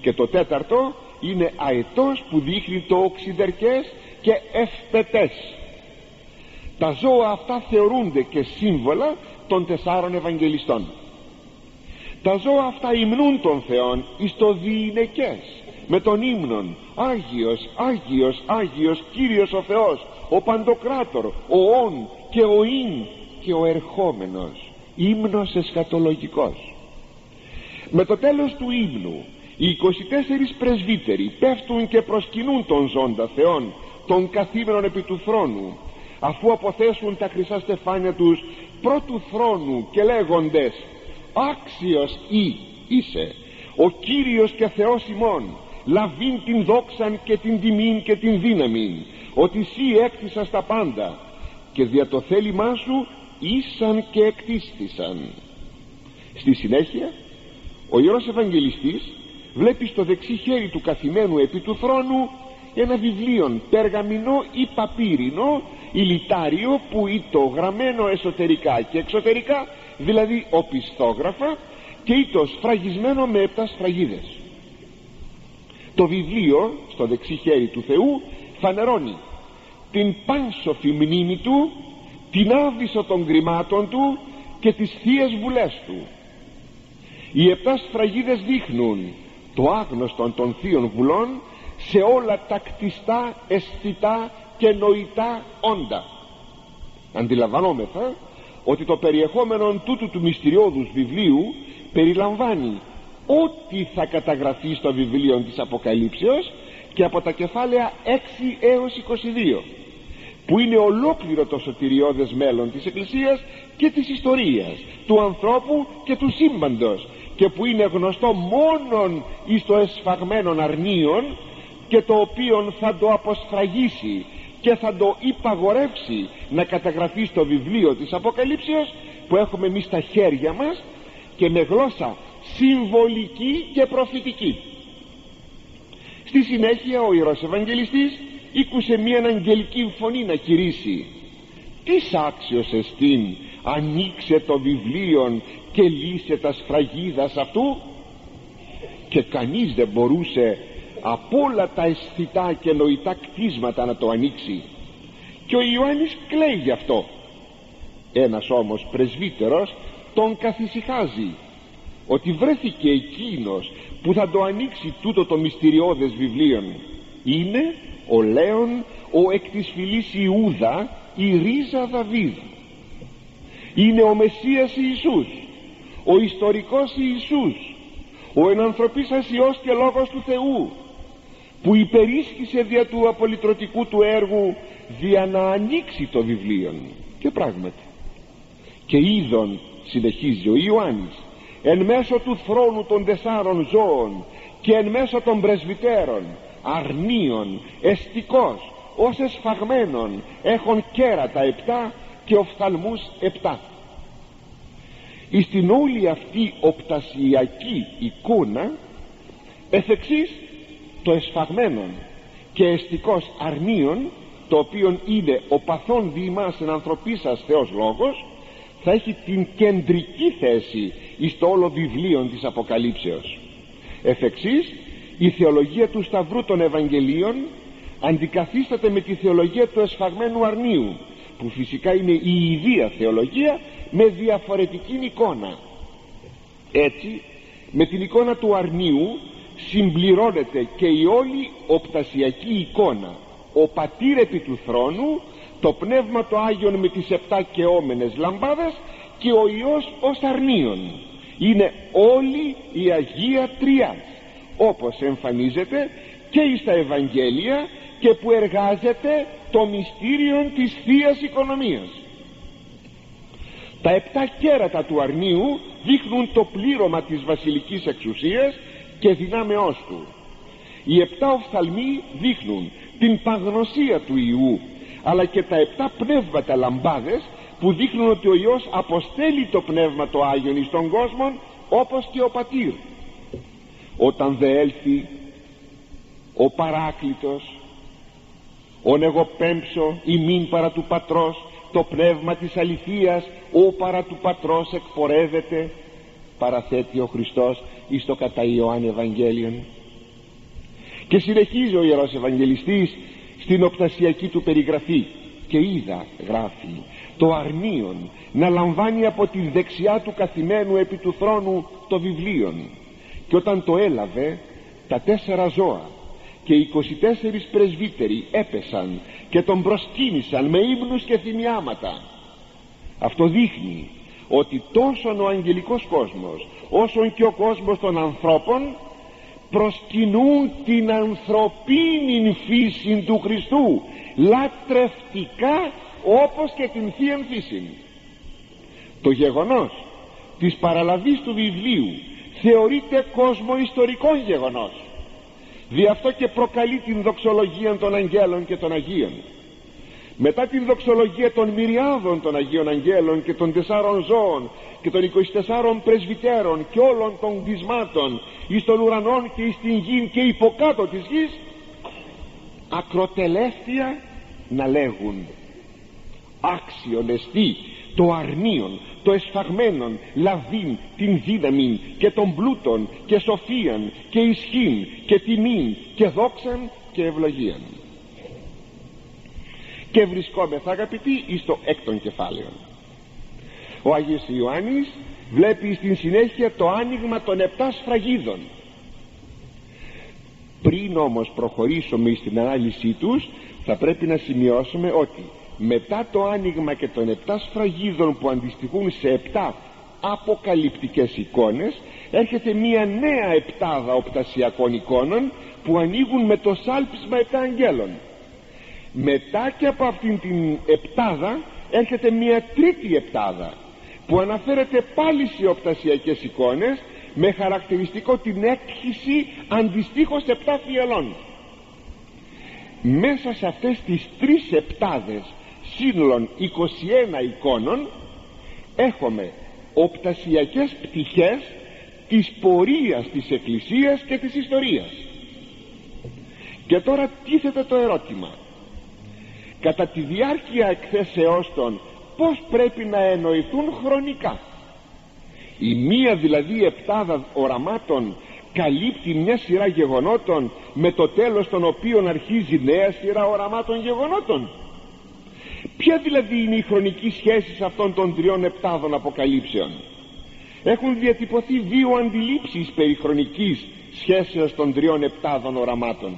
Και το τέταρτο είναι αετός που δείχνει το οξυδερκές και ευπετές. Τα ζώα αυτά θεωρούνται και σύμβολα των τεσσάρων Ευαγγελιστών. Τα ζώα αυτά υμνούν τον Θεόν εις το διηνεκές με τον ύμνον Άγιος, Άγιος, Άγιος Κύριος ο Θεός ο Παντοκράτορ, ο Ων και ο Ιν και ο Ερχόμενος ύμνος εσχατολογικός. Με το τέλος του ύμνου οι 24 πρεσβύτεροι πέφτουν και προσκυνούν τον ζώντα Θεόν των καθήμενων επί του θρόνου αφού αποθέσουν τα χρυσά στεφάνια τους πρώτου θρόνου και λέγοντες άξιος ή είσαι ο Κύριος και Θεός ημών λαβήν την δόξαν και την τιμήν και την δύναμην ότι εσύ έκτισας τα πάντα και δια το θέλημά σου ήσαν και εκτίστησαν στη συνέχεια ο Ιερός Ευαγγελιστής βλέπεις στο δεξί χέρι του καθημένου επί του θρόνου ένα βιβλίο περγαμινό ή παπύρινο ηλιτάριο που το γραμμένο εσωτερικά και εξωτερικά δηλαδή οπισθόγραφα και το σφραγισμένο με επτά σφραγίδες. Το βιβλίο στο δεξί χέρι του Θεού φανερώνει την πάνσοφη μνήμη του την άβυσο των κρυμάτων του και τις θείες βουλές του. Οι επτά σφραγίδες δείχνουν το άγνωστο των θείων βουλών σε όλα τα κτιστά, αισθητά και νοητά όντα. Αντιλαμβανόμεθα ότι το περιεχόμενο τούτου του μυστηριώδους βιβλίου περιλαμβάνει ό,τι θα καταγραφεί στο βιβλίο της Αποκαλύψεως και από τα κεφάλαια 6 έως 22 που είναι ολόκληρο το σωτηριώδες μέλλον της Εκκλησίας και της ιστορίας του ανθρώπου και του σύμπαντος και που είναι γνωστό μόνον εις το εσφαγμένον αρνίον και το οποίο θα το αποσφραγίσει και θα το υπαγορεύσει να καταγραφεί στο βιβλίο της Αποκαλύψεως που έχουμε εμείς στα χέρια μας και με γλώσσα συμβολική και προφητική. Στη συνέχεια ο Ιερός Ευαγγελιστής ήκουσε μια αγγελική φωνή να κηρύσει τις άξιος εστίν ανοίξε το βιβλίο και λύσε τα σφραγίδας αυτού. Και κανείς δεν μπορούσε από όλα τα αισθητά και νοητά κτίσματα να το ανοίξει. Και ο Ιωάννης κλαίει γι' αυτό. Ένας όμως πρεσβύτερος τον καθησυχάζει ότι βρέθηκε εκείνος που θα το ανοίξει τούτο το μυστηριώδες βιβλίο είναι ο Λέων ο εκ της φυλής Ιούδα η ρίζα Δαβίδ είναι ο Μεσσίας Ιησούς ο ιστορικός Ιησούς ο ενανθρωπής Υιός και Λόγος του Θεού που υπερίσχυσε δια του απολυτρωτικού του έργου δια να ανοίξει το βιβλίο και πράγματι και είδον συνεχίζει ο Ιωάννης εν μέσω του θρόνου των τεσσάρων ζώων και εν μέσω των πρεσβυτέρων αρνίων, εστικός ως εσφαγμένων έχουν κέρατα επτά και οφθαλμούς επτά. Εις την όλη αυτή οπτασιακή εικόνα εφ' το εσφαγμένον και εστικός αρνίων το οποίο είναι ο παθόν διημάς εν ανθρωπίσας Θεός Λόγος θα έχει την κεντρική θέση εις το όλο βιβλίο της Αποκαλύψεως. Εφ' η θεολογία του Σταυρού των Ευαγγελίων αντικαθίσταται με τη θεολογία του εσφαγμένου αρνίου που φυσικά είναι η ιδία θεολογία με διαφορετική εικόνα. Έτσι με την εικόνα του αρνίου συμπληρώνεται και η όλη οπτασιακή εικόνα. Ο πατήρ επί του θρόνου το πνεύμα το Άγιον με τις επτά κεόμενες λαμπάδες και ο Υιός ως αρνίον. Είναι όλη η Αγία Τριάς όπως εμφανίζεται και στα Ευαγγέλια και που εργάζεται το μυστήριο της θείας Οικονομίας. Τα επτά κέρατα του αρνίου δείχνουν το πλήρωμα της βασιλικής εξουσίας και δυνάμεώς του. Οι επτά οφθαλμοί δείχνουν την παγνωσία του Ιού αλλά και τα επτά πνεύματα λαμπάδες που δείχνουν ότι ο Υιός αποστέλει το πνεύμα το Άγιον εις τον κόσμο όπως και ο Πατήρ. Όταν δε έλθει ο Παράκλητος ον εγώ πέμψω ημίν παρά του πατρός το πνεύμα της αληθείας ο παρά του πατρός εκπορεύεται παραθέτει ο Χριστός εις το κατά Ιωάννη Ευαγγέλιον. Και συνεχίζει ο Ιερός Ευαγγελιστής στην οπτασιακή του περιγραφή και είδα γράφει το αρνίον να λαμβάνει από τη δεξιά του καθημένου επί του θρόνου το βιβλίον. Και όταν το έλαβε τα τέσσερα ζώα και οι 24 πρεσβύτεροι έπεσαν και τον προσκύνησαν με ύμνους και θυμιάματα. Αυτό δείχνει ότι τόσο ο αγγελικός κόσμος όσο και ο κόσμος των ανθρώπων προσκυνούν την ανθρωπίνη φύση του Χριστού λατρευτικά όπως και την Θεία φύση το γεγονός της παραλαβής του βιβλίου θεωρείται κόσμο ιστορικό γεγονός δι' αυτό και προκαλεί την δοξολογία των αγγέλων και των Αγίων. Μετά την δοξολογία των μυριάδων των Αγίων Αγγέλων και των τεσσάρων ζώων και των 24 πρεσβυτέρων και όλων των κτισμάτων εις των ουρανών και εις την γη και υποκάτω της γης ακροτελεύτια να λέγουν άξιον εστί το αρνίον το εσφαγμένον λαβήν την δύναμη και τον πλούτον και σοφίαν και ισχύν και τιμήν και δόξαν και ευλογίαν. Και βρισκόμεθα αγαπητοί εις το έκτον κεφάλαιο ο Αγίος Ιωάννης βλέπει στην συνέχεια το άνοιγμα των επτά σφραγίδων. Πριν όμως προχωρήσουμε στην ανάλυση τους θα πρέπει να σημειώσουμε ότι μετά το άνοιγμα και των επτά σφραγίδων που αντιστοιχούν σε επτά αποκαλυπτικές εικόνες έρχεται μία νέα επτάδα οπτασιακών εικόνων που ανοίγουν με το σάλπισμα επτά αγγέλων μετά και από αυτήν την επτάδα έρχεται μία τρίτη επτάδα που αναφέρεται πάλι σε οπτασιακές εικόνες με χαρακτηριστικό την έκχυση αντιστοίχως επτά φιελών μέσα σε αυτές τις τρεις επτάδες σύνολων 21 εικόνων έχουμε οπτασιακές πτυχές της πορείας της Εκκλησίας και της ιστορίας. Και τώρα τίθεται το ερώτημα. Κατά τη διάρκεια εκθέσεώς των πως πρέπει να εννοηθούν χρονικά; Η μία δηλαδή επτάδα οραμάτων καλύπτει μια σειρά γεγονότων με το τέλος των οποίων αρχίζει νέα σειρά οραμάτων γεγονότων ποια δηλαδή είναι η χρονική σχέση αυτών των τριών επτάδων αποκαλύψεων; Έχουν διατυπωθεί δύο αντιλήψεις περί χρονικής σχέσεως των τριών επτάδων οραμάτων.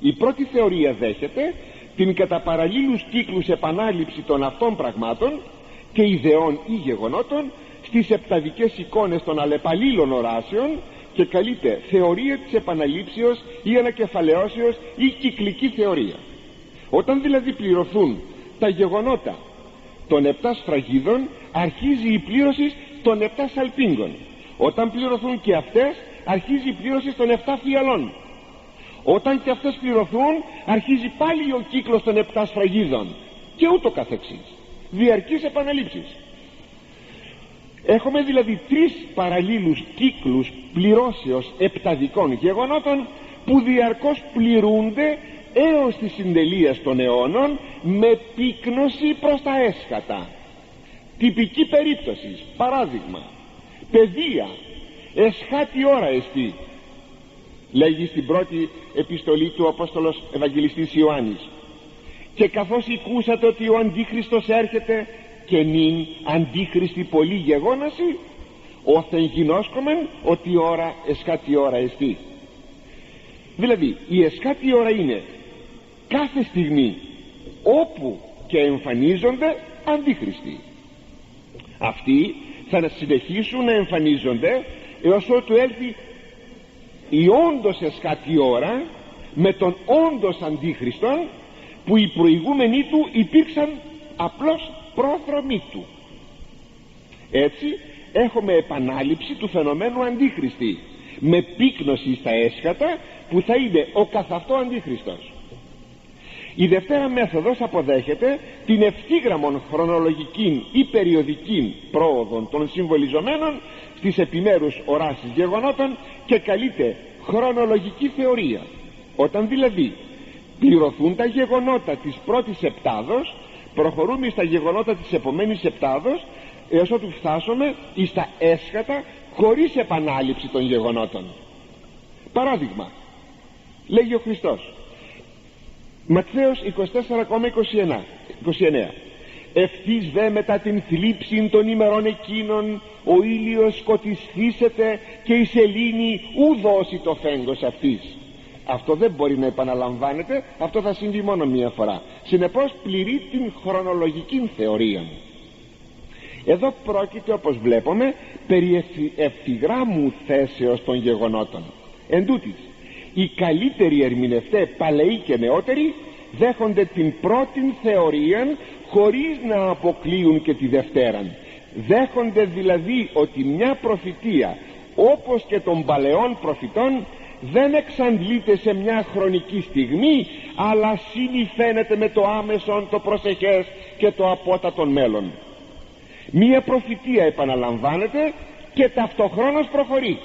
Η πρώτη θεωρία δέχεται την κατά παραλλήλους κύκλους επανάληψη των αυτών πραγμάτων και ιδεών ή γεγονότων στις επταδικές εικόνες των αλλεπαλλήλων οράσεων και καλείται θεωρία της επαναλήψεως ή ανακεφαλαιώσεως ή κυκλική θεωρία. Όταν δηλαδή πληρωθούν τα γεγονότα. Των επτά σφραγίδων αρχίζει η πλήρωση των επτά σαλπίγκων. Όταν πληρωθούν και αυτές αρχίζει η πλήρωση των επτά φιαλών. Όταν και αυτές πληρωθούν αρχίζει πάλι ο κύκλος των επτά σφραγίδων. Και ούτω καθεξής. Διαρκής επαναλήψεις. Έχουμε δηλαδή τρεις παραλλήλους κύκλους πληρώσεως επταδικών γεγονότων που διαρκώς πληρούνται έως τη συντελεία των αιώνων με πύκνωση προς τα έσχατα. Τυπική περίπτωση παράδειγμα. Παιδεία εσχάτη ώρα εστί λέγει στην πρώτη επιστολή του Απόστολος Ευαγγελιστής Ιωάννης. Και καθώς ακούσατε ότι ο Αντίχριστος έρχεται και νυν Αντίχριστη πολύ γεγόναση όθεν γινώσκομεν ότι η ώρα εσχάτη ώρα εστί. Δηλαδή η εσχάτη ώρα είναι κάθε στιγμή όπου και εμφανίζονται αντίχριστοι. Αυτοί θα συνεχίσουν να εμφανίζονται έως ότου έλθει η όντως εσχάτη ώρα με τον όντως αντίχριστον που οι προηγούμενοι του υπήρξαν απλώς πρόδρομοι του. Έτσι έχουμε επανάληψη του φαινομένου αντίχριστη με πύκνωση στα έσχατα που θα είναι ο καθαυτό αντίχριστος η δευτέρα μέθοδος αποδέχεται την ευθύγραμμον χρονολογική ή περιοδική πρόοδο των συμβολιζομένων στις επιμέρους οράσεις γεγονότων και καλείται χρονολογική θεωρία. Όταν δηλαδή πληρωθούν τα γεγονότα της πρώτης επτάδος προχωρούμε στα γεγονότα της επομένης επτάδος έως ότου φτάσουμε εις τα έσχατα χωρίς επανάληψη των γεγονότων. Παράδειγμα λέγει ο Χριστός Ματθαίος 24,29 29. Ευθύς δε μετά την θλίψη των ημερών εκείνων ο ήλιος σκοτισθήσεται και η σελήνη ου δώσει το φέγγος αυτής. Αυτό δεν μπορεί να επαναλαμβάνεται αυτό θα συμβεί μόνο μία φορά. Συνεπώς πληρεί την χρονολογική θεωρία εδώ πρόκειται όπως βλέπουμε περί ευθυγράμμου θέσεως των γεγονότων. Εν τούτης, οι καλύτεροι ερμηνευτές παλαιοί και νεότεροι δέχονται την πρώτη θεωρία χωρίς να αποκλείουν και τη δευτέραν. Δέχονται δηλαδή ότι μια προφητεία όπως και των παλαιών προφητών δεν εξαντλείται σε μια χρονική στιγμή αλλά συνηφαίνεται με το άμεσον, το προσεχές και το απότατον μέλλον. Μία προφητεία επαναλαμβάνεται και ταυτοχρόνως προχωρεί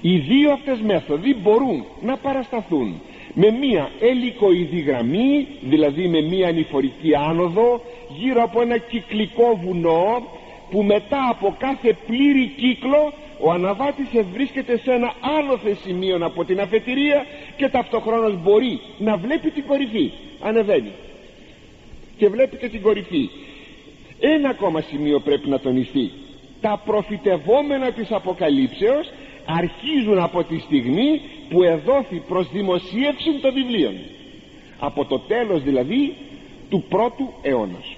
οι δύο αυτές μέθοδοι μπορούν να παρασταθούν. Με μία ελικοειδή γραμμή δηλαδή με μία ανηφορική άνοδο γύρω από ένα κυκλικό βουνό που μετά από κάθε πλήρη κύκλο ο αναβάτης βρίσκεται σε ένα άλλο σημείο από την αφετηρία και ταυτοχρόνως μπορεί να βλέπει την κορυφή. Ανεβαίνει. Και βλέπει και την κορυφή. Ένα ακόμα σημείο πρέπει να τονιστεί. Τα προφητευόμενα της Αποκαλύψεως αρχίζουν από τη στιγμή που εδόθη προς δημοσίευση των βιβλίων. Από το τέλος δηλαδή του πρώτου αιώνας.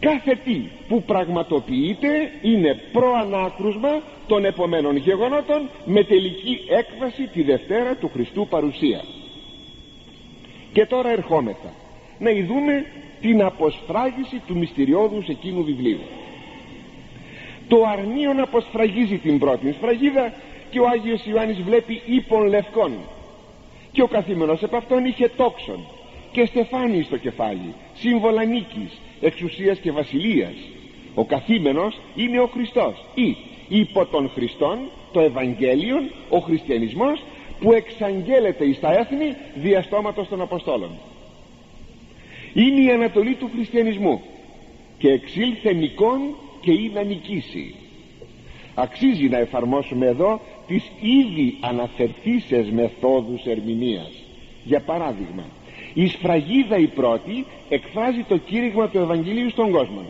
Κάθε τι που πραγματοποιείται είναι προανάκρουσμα των επομένων γεγονότων με τελική έκβαση τη Δευτέρα του Χριστού παρουσία. Και τώρα ερχόμεθα να ειδούμε την αποσφράγιση του μυστηριώδους εκείνου βιβλίου το αρνίον αποσφραγίζει την πρώτη σφραγίδα και ο Άγιος Ιωάννης βλέπει ύπων λευκών και ο καθήμενος επ' αυτόν είχε τόξον και στεφάνι στο κεφάλι σύμβολα νίκης, εξουσίας και βασιλείας. Ο καθήμενος είναι ο Χριστός ή υπό τον Χριστόν το Ευαγγέλιο ο χριστιανισμός που εξαγγέλλεται εις τα έθνη διαστόματος των Αποστόλων. Είναι η ανατολή του χριστιανισμού και εξήλθε νικών και ή να νικήσει. Αξίζει να εφαρμόσουμε εδώ τις ήδη αναφερθήσεις μεθόδους ερμηνείας. Για παράδειγμα η σφραγίδα η πρώτη εκφράζει το κήρυγμα του Ευαγγελίου στον κόσμο.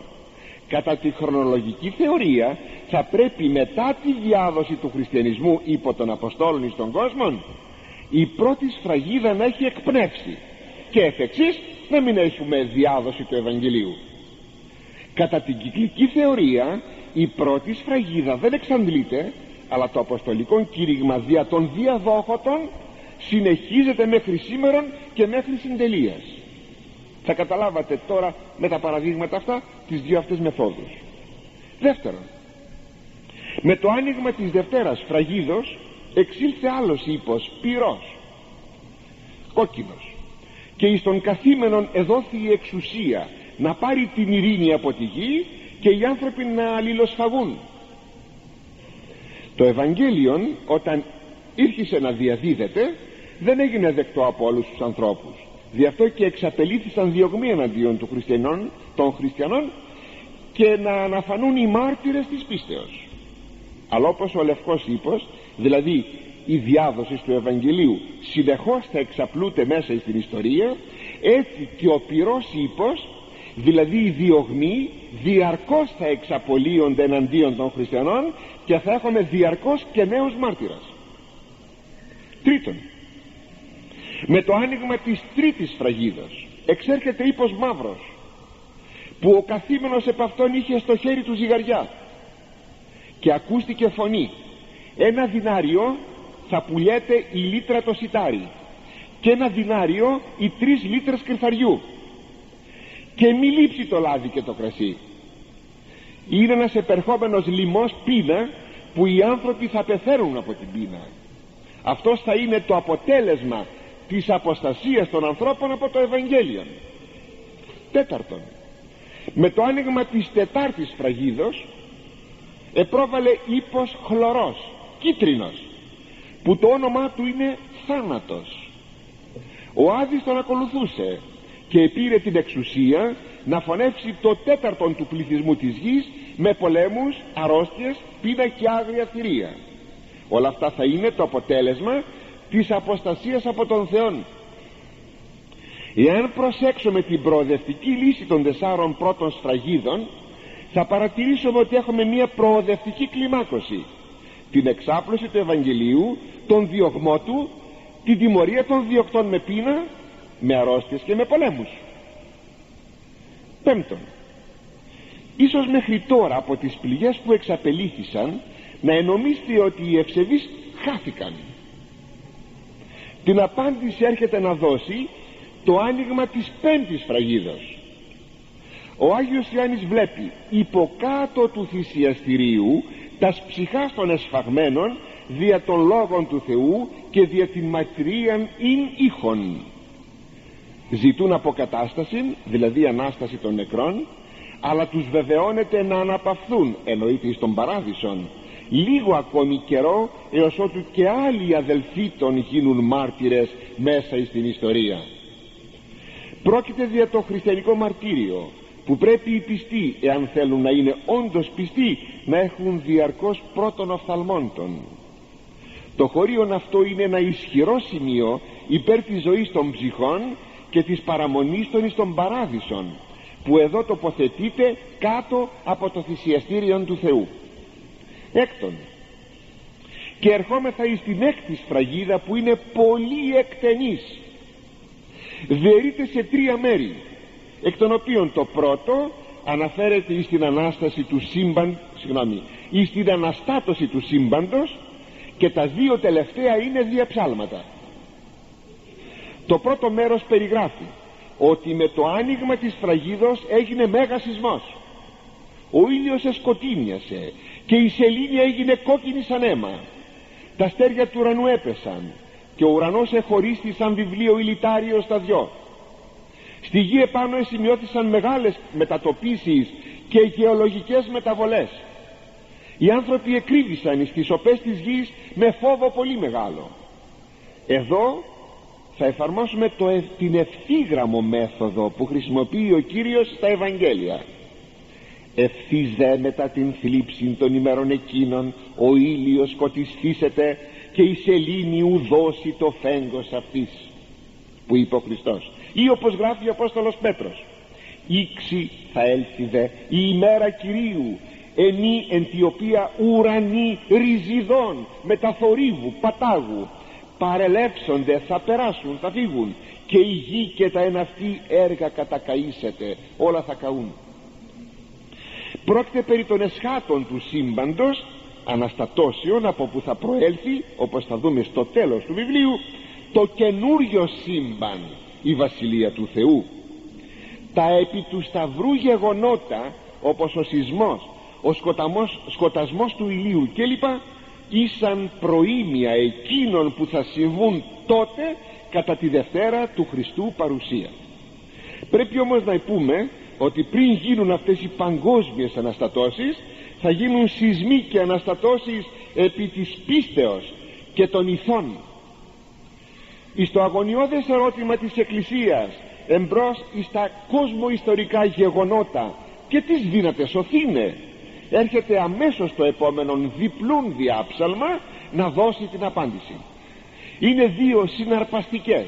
Κατά τη χρονολογική θεωρία θα πρέπει μετά τη διάδοση του χριστιανισμού υπό των Αποστόλων στον κόσμο η πρώτη σφραγίδα να έχει εκπνεύσει και εφ' εξής να μην έχουμε διάδοση του Ευαγγελίου κατά την κυκλική θεωρία η πρώτη σφραγίδα δεν εξαντλείται αλλά το αποστολικό κήρυγμα δια των διαδόχωτων συνεχίζεται μέχρι σήμερα και μέχρι συντελείας. Θα καταλάβατε τώρα με τα παραδείγματα αυτά τις δύο αυτές μεθόδους. Δεύτερον με το άνοιγμα της Δευτέρας φραγίδος εξήλθε άλλος ύπος πυρός κόκκινος. Και εις τον καθήμενον εδόθη η εξουσία να πάρει την ειρήνη από τη γη και οι άνθρωποι να αλληλοσφαγούν. Το Ευαγγέλιο όταν ήρχισε να διαδίδεται δεν έγινε δεκτό από όλους τους ανθρώπους. Γι' αυτό και εξαπελήθησαν διωγμοί εναντίον του χριστιανών, των χριστιανών και να αναφανούν οι μάρτυρες της πίστεως. Αλλά όπως ο Λευκός Ήπος δηλαδή η διάδοσης του Ευαγγελίου συνεχώς θα εξαπλούται μέσα στην ιστορία έτσι και ο πυρός ύπος δηλαδή οι διωγμοί διαρκώς θα εξαπολύονται εναντίον των χριστιανών και θα έχουμε διαρκώς και νέους μάρτυρας τρίτον με το άνοιγμα της τρίτης φραγίδας εξέρχεται ύπος μαύρος που ο καθήμενος επ' αυτόν είχε στο χέρι του ζυγαριά. Και ακούστηκε φωνή. Ένα δινάριο θα πουλιέται η λίτρα το σιτάρι και ένα δινάριο οι τρεις λίτρες κρυφαριού και μη λείψει το λάδι και το κρασί. Είναι ένας επερχόμενος λοιμός πείνα που οι άνθρωποι θα πεθαίνουν από την πείνα. Αυτός θα είναι το αποτέλεσμα της αποστασίας των ανθρώπων από το Ευαγγέλιο τέταρτον με το άνοιγμα της τετάρτης φραγίδος επρόβαλε ύπος χλωρός κίτρινος που το όνομά του είναι θάνατος. Ο Άδης τον ακολουθούσε και πήρε την εξουσία να φωνεύσει το τέταρτον του πληθυσμού της γης με πολέμους, αρρώστιες, πείνα και άγρια θηρία. Όλα αυτά θα είναι το αποτέλεσμα της αποστασίας από τον Θεό εάν προσέξουμε την προοδευτική λύση των τεσσάρων πρώτων σφραγίδων θα παρατηρήσουμε ότι έχουμε μια προοδευτική κλιμάκωση. Την εξάπλωση του Ευαγγελίου τον διωγμό του την τιμωρία των διωκτών με πείνα με αρρώστιες και με πολέμους. Πέμπτον ίσως μέχρι τώρα από τις πληγές που εξαπελήθησαν να ενομίστε ότι οι ευσεβείς χάθηκαν. Την απάντηση έρχεται να δώσει το άνοιγμα της πέμπτης φραγίδος ο Άγιος Ιωάννης βλέπει υποκάτω του θυσιαστηρίου τα ψυχάς των εσφαγμένων δια των λόγων του Θεού και δια την ματρίαν ειν ήχων ζητούν αποκατάσταση δηλαδή ανάσταση των νεκρών αλλά τους βεβαιώνεται να αναπαυθούν εννοείται εις των παράδεισων λίγο ακόμη καιρό έως ότου και άλλοι αδελφοί των γίνουν μάρτυρες μέσα στην ιστορία. Πρόκειται δια το χριστιανικό μαρτύριο που πρέπει οι πιστοί εάν θέλουν να είναι όντως πιστοί να έχουν διαρκώς πρώτων οφθαλμόντων. Το χωρίον αυτό είναι ένα ισχυρό σημείο υπέρ της ζωής των ψυχών και της παραμονής των εις των παράδεισων που εδώ τοποθετείται κάτω από το θυσιαστήριο του Θεού. Έκτον και ερχόμεθα εις την έκτη σφραγίδα που είναι πολύ εκτενής. Διαιρείται σε τρία μέρη εκ των οποίων το πρώτο αναφέρεται εις την Ανάσταση του σύμπαν συγγνώμη εις την Αναστάτωση του σύμπαντος και τα δύο τελευταία είναι διαψάλματα το πρώτο μέρος περιγράφει ότι με το άνοιγμα της φραγίδος έγινε μέγας σεισμός. Ο ήλιος εσκοτίνιασε και η σελήνη έγινε κόκκινη σαν αίμα. Τα αστέρια του ουρανού έπεσαν και ο ουρανός εχωρίστη σαν βιβλίο ηλιτάριο στα δυο. Στη γη επάνω σημειώθησαν μεγάλες μετατοπίσεις και γεωλογικές μεταβολές. Οι άνθρωποι εκρύβησαν στις οπές της γης με φόβο πολύ μεγάλο. Εδώ θα εφαρμόσουμε το, την ευθύγραμμο μέθοδο που χρησιμοποιεί ο Κύριος στα Ευαγγέλια. Ευθύς δε μετά την θλίψη των ημερών εκείνων ο ήλιος σκοτιστήσεται και η σελήνη ουδώσει το φέγγος αυτής που είπε ο Χριστός. Ή όπως γράφει ο Απόστολος Πέτρος ήξη θα έλθει δε η ημέρα Κυρίου ενή εν τη οποία ουρανοί ριζιδών μεταθορύβου πατάγου παρελεύσονται θα περάσουν θα φύγουν. Και η γη και τα εναυτή έργα κατακαΐσεται όλα θα καούν. Πρόκειται περί των εσχάτων του σύμπαντος αναστατώσεων από που θα προέλθει όπως θα δούμε στο τέλος του βιβλίου το καινούριο σύμπαν η Βασιλεία του Θεού. Τα επί του σταυρού γεγονότα όπως ο σεισμός ο σκοταμός, σκοτασμός του ηλίου κλπ ήσαν προήμια εκείνων που θα συμβούν τότε κατά τη Δευτέρα του Χριστού παρουσία. Πρέπει όμως να πούμε ότι πριν γίνουν αυτές οι παγκόσμιες αναστατώσεις θα γίνουν σεισμοί και αναστατώσεις επί της πίστεως και των ηθών. Εις το αγωνιώδες ερώτημα της Εκκλησίας εμπρός εις τα κόσμο ιστορικά γεγονότα και τις δύναται σωθήνε έρχεται αμέσως το επόμενο διπλούν διάψαλμα να δώσει την απάντηση. Είναι δύο συναρπαστικές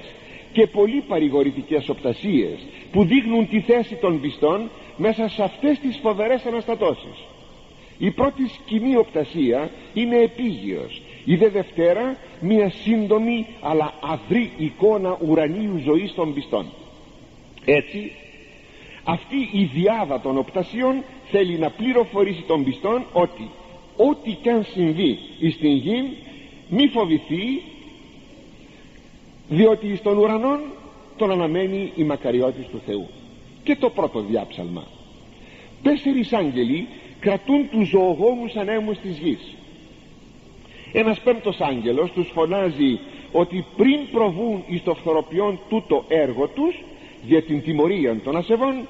και πολύ παρηγορητικές οπτασίες που δείχνουν τη θέση των πιστών μέσα σε αυτές τις φοβερές αναστατώσεις. Η πρώτη σκηνή οπτασία είναι επίγειος. Η δε Δευτέρα μια σύντομη αλλά αδρή εικόνα ουρανίου ζωής των πιστών. Έτσι αυτή η διάδα των οπτασιών θέλει να πληροφορήσει τον πιστόν ότι ό,τι κι αν συμβεί στην γη μη φοβηθεί διότι στον ουρανόν τον αναμένει η μακαριότης του Θεού. Και το πρώτο διάψαλμα. Τέσσερις άγγελοι κρατούν τους ζωογόνους ανέμους της γης. Ένας πέμπτος άγγελος τους φωνάζει ότι πριν προβούν εις το φθοροποιόν τούτο έργο τους για την τιμωρία των ασεβών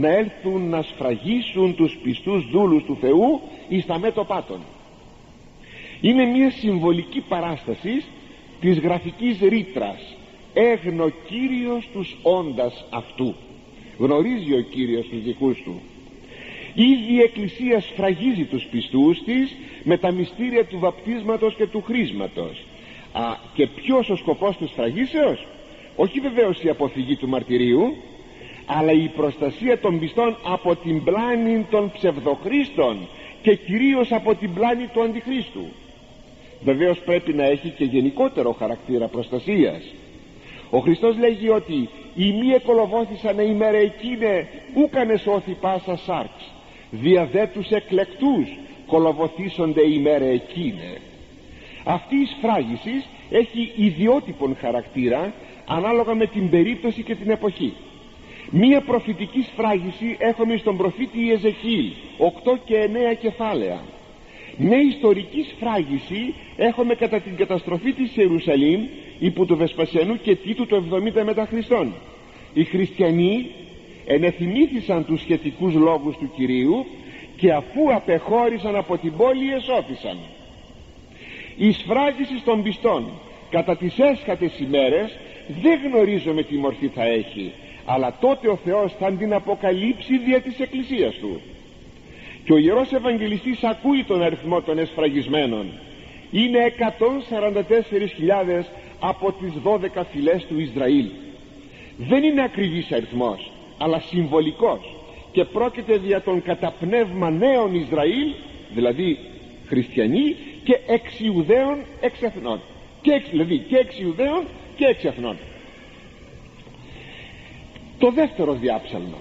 να έλθουν να σφραγίσουν τους πιστούς δούλους του Θεού εις τα μέτωπά των. Είναι μια συμβολική παράσταση της γραφικής ρήτρας έγνο Κύριος τους όντας αυτού γνωρίζει ο Κύριος τους δικούς του. Ήδη η Εκκλησία σφραγίζει τους πιστούς της με τα μυστήρια του βαπτίσματος και του χρήσματος. Α, και ποιος ο σκοπός της σφραγίσεως; Όχι βεβαίως η αποφυγή του μαρτυρίου αλλά η προστασία των πιστών από την πλάνη των ψευδοχρήστων και κυρίως από την πλάνη του αντιχρίστου. Βεβαίως πρέπει να έχει και γενικότερο χαρακτήρα προστασίας. Ο Χριστός λέγει ότι οι μη εκολοβόθησαν ημέρα εκείνε ούκανε σώθη πάσα σάρξ. Δια δε τους εκλεκτούς κολοβοθήσονται ημέρα εκείνε αυτή η σφράγιση έχει ιδιότυπον χαρακτήρα ανάλογα με την περίπτωση και την εποχή μία προφητική σφράγιση έχουμε στον προφήτη Ιεζεχήλ 8 και 9 κεφάλαια. Μια ιστορική σφράγιση έχουμε κατά την καταστροφή της Ιερουσαλήμ υπό του Βεσπασιανού και Τίτου το 70 μετά Χριστόν. Οι χριστιανοί ενεθυμήθησαν τους σχετικούς λόγους του Κυρίου και αφού απεχώρησαν από την πόλη εσώθησαν η σφράγιση των πιστών κατά τις έσχατες ημέρες δεν γνωρίζουμε τι μορφή θα έχει αλλά τότε ο Θεός θα την αποκαλύψει δια της Εκκλησίας Του. Και ο Ιερός Ευαγγελιστής ακούει τον αριθμό των εσφραγισμένων. Είναι 144.000 από τις 12 φυλές του Ισραήλ. Δεν είναι ακριβής αριθμός αλλά συμβολικός και πρόκειται δια τον καταπνεύμα νέων Ισραήλ δηλαδή χριστιανοί και εξ Ιουδαίων εξ εθνών και εξ, δηλαδή και εξ Ιουδαίων και εξ εθνών το δεύτερο διάψαλμα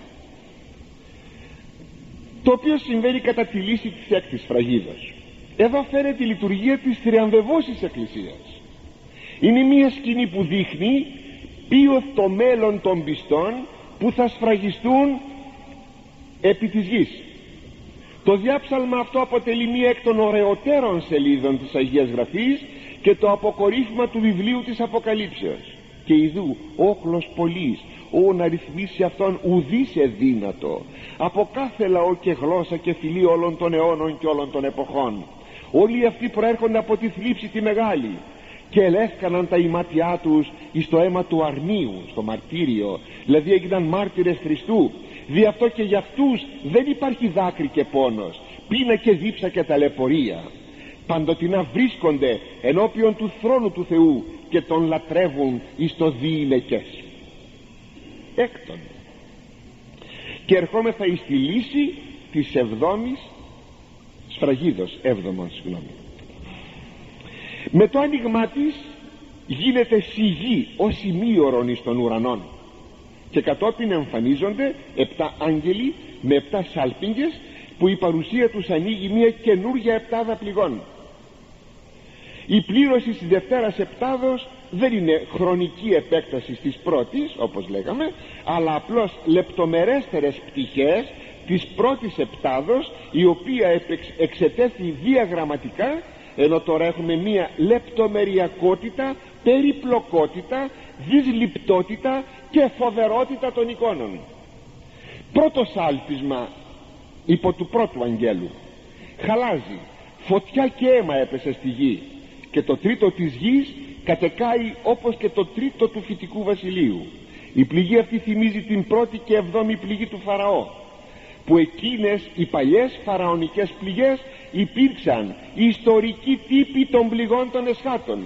το οποίο συμβαίνει κατά τη λύση της έκτης φραγίδας. Εδώ φαίνεται η λειτουργία της θριαμβευώσης εκκλησίας. Είναι μια σκηνή που δείχνει ποιο το μέλλον των πιστών που θα σφραγιστούν επί της γης. Το διάψαλμα αυτό αποτελεί μία εκ των ωραιότερων σελίδων της Αγίας Γραφής και το αποκορύφημα του βιβλίου της Αποκαλύψεως. Και ειδού όχλος πολλής ο να ρυθμίσει αυτόν ουδής εδύνατο από κάθε λαό και γλώσσα και φυλή όλων των αιώνων και όλων των εποχών. Όλοι αυτοί προέρχονται από τη θλίψη τη μεγάλη και ελέσκαναν τα ημάτια τους εις το αίμα του αρνίου στο μαρτύριο. Δηλαδή έγιναν μάρτυρες Χριστού. Δι' αυτό και για αυτούς δεν υπάρχει δάκρυ και πόνος πείνα και δίψα και ταλαιπωρία. Παντοτινά βρίσκονται ενώπιον του θρόνου του Θεού και τον λατρεύουν εις το διηλεκές έκτον. Και ερχόμεθα εις τη λύση της εβδόμης σφραγίδος έβδομον συγγνώμη. Με το άνοιγμά της γίνεται σιγή ως σημείωρον εις των ουρανών και κατόπιν εμφανίζονται επτά άγγελοι με επτά σάλπιγγες που η παρουσία τους ανοίγει μια καινούργια επτάδα πληγών η πλήρωση της Δευτέρας Επτάδος δεν είναι χρονική επέκταση της πρώτης όπως λέγαμε αλλά απλώς λεπτομερέστερες πτυχές της πρώτης Επτάδος η οποία εξετέθη διαγραμματικά ενώ τώρα έχουμε μία λεπτομεριακότητα περιπλοκότητα δυσληπτότητα και φοβερότητα των εικόνων. Πρώτος σάλπισμα υπό του πρώτου αγγέλου. Χαλάζει. Φωτιά και αίμα έπεσε στη γη και το τρίτο της γης κατεκάει όπως και το τρίτο του φυτικού βασιλείου. Η πληγή αυτή θυμίζει την πρώτη και εβδόμη πληγή του Φαραώ που εκείνες οι παλιές φαραωνικές πληγές υπήρξαν ιστορικοί τύποι των πληγών των εσχάτων.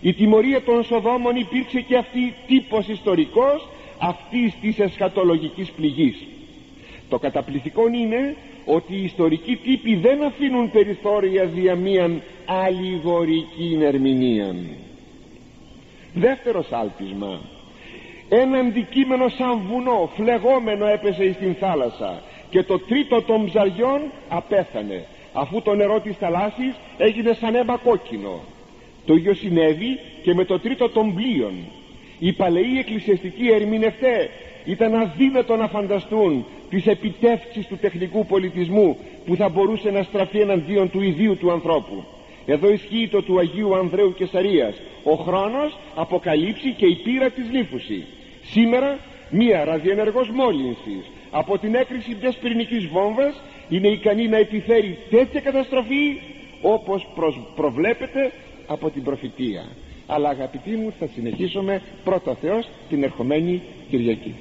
Η τιμωρία των Σοδόμων υπήρξε και αυτή τύπος ιστορικός αυτής της εσχατολογικής πληγής. Το καταπληκτικό είναι ότι οι ιστορικοί τύποι δεν αφήνουν περιθώρια δια μίαν αλληγορική ερμηνεία δεύτερο σάλπισμα. Ένα αντικείμενο σαν βουνό φλεγόμενο έπεσε στην θάλασσα και το τρίτο των ψαριών απέθανε. Αφού το νερό της θαλάσσης έγινε σαν αίμα κόκκινο. Το ίδιο συνέβη και με το τρίτο των πλοίων. Οι παλαιοί εκκλησιαστικοί ερμηνευτέ ήταν αδύνατο να φανταστούν τις επιτεύξεις του τεχνικού πολιτισμού που θα μπορούσε να στραφεί εναντίον του ιδίου του ανθρώπου. Εδώ ισχύει το του Αγίου Ανδρέου Κεσαρίας. Ο χρόνος αποκαλύψει και η πείρα της λύφουση σήμερα μία ραδιενεργός μόλυνσης από την έκρηξη μιας πυρηνικής βόμβας είναι ικανή να επιφέρει τέτοια καταστροφή όπως προβλέπεται από την προφητεία. Αλλά αγαπητοί μου θα συνεχίσουμε πρώτα Θεός την ερχομένη Κυριακή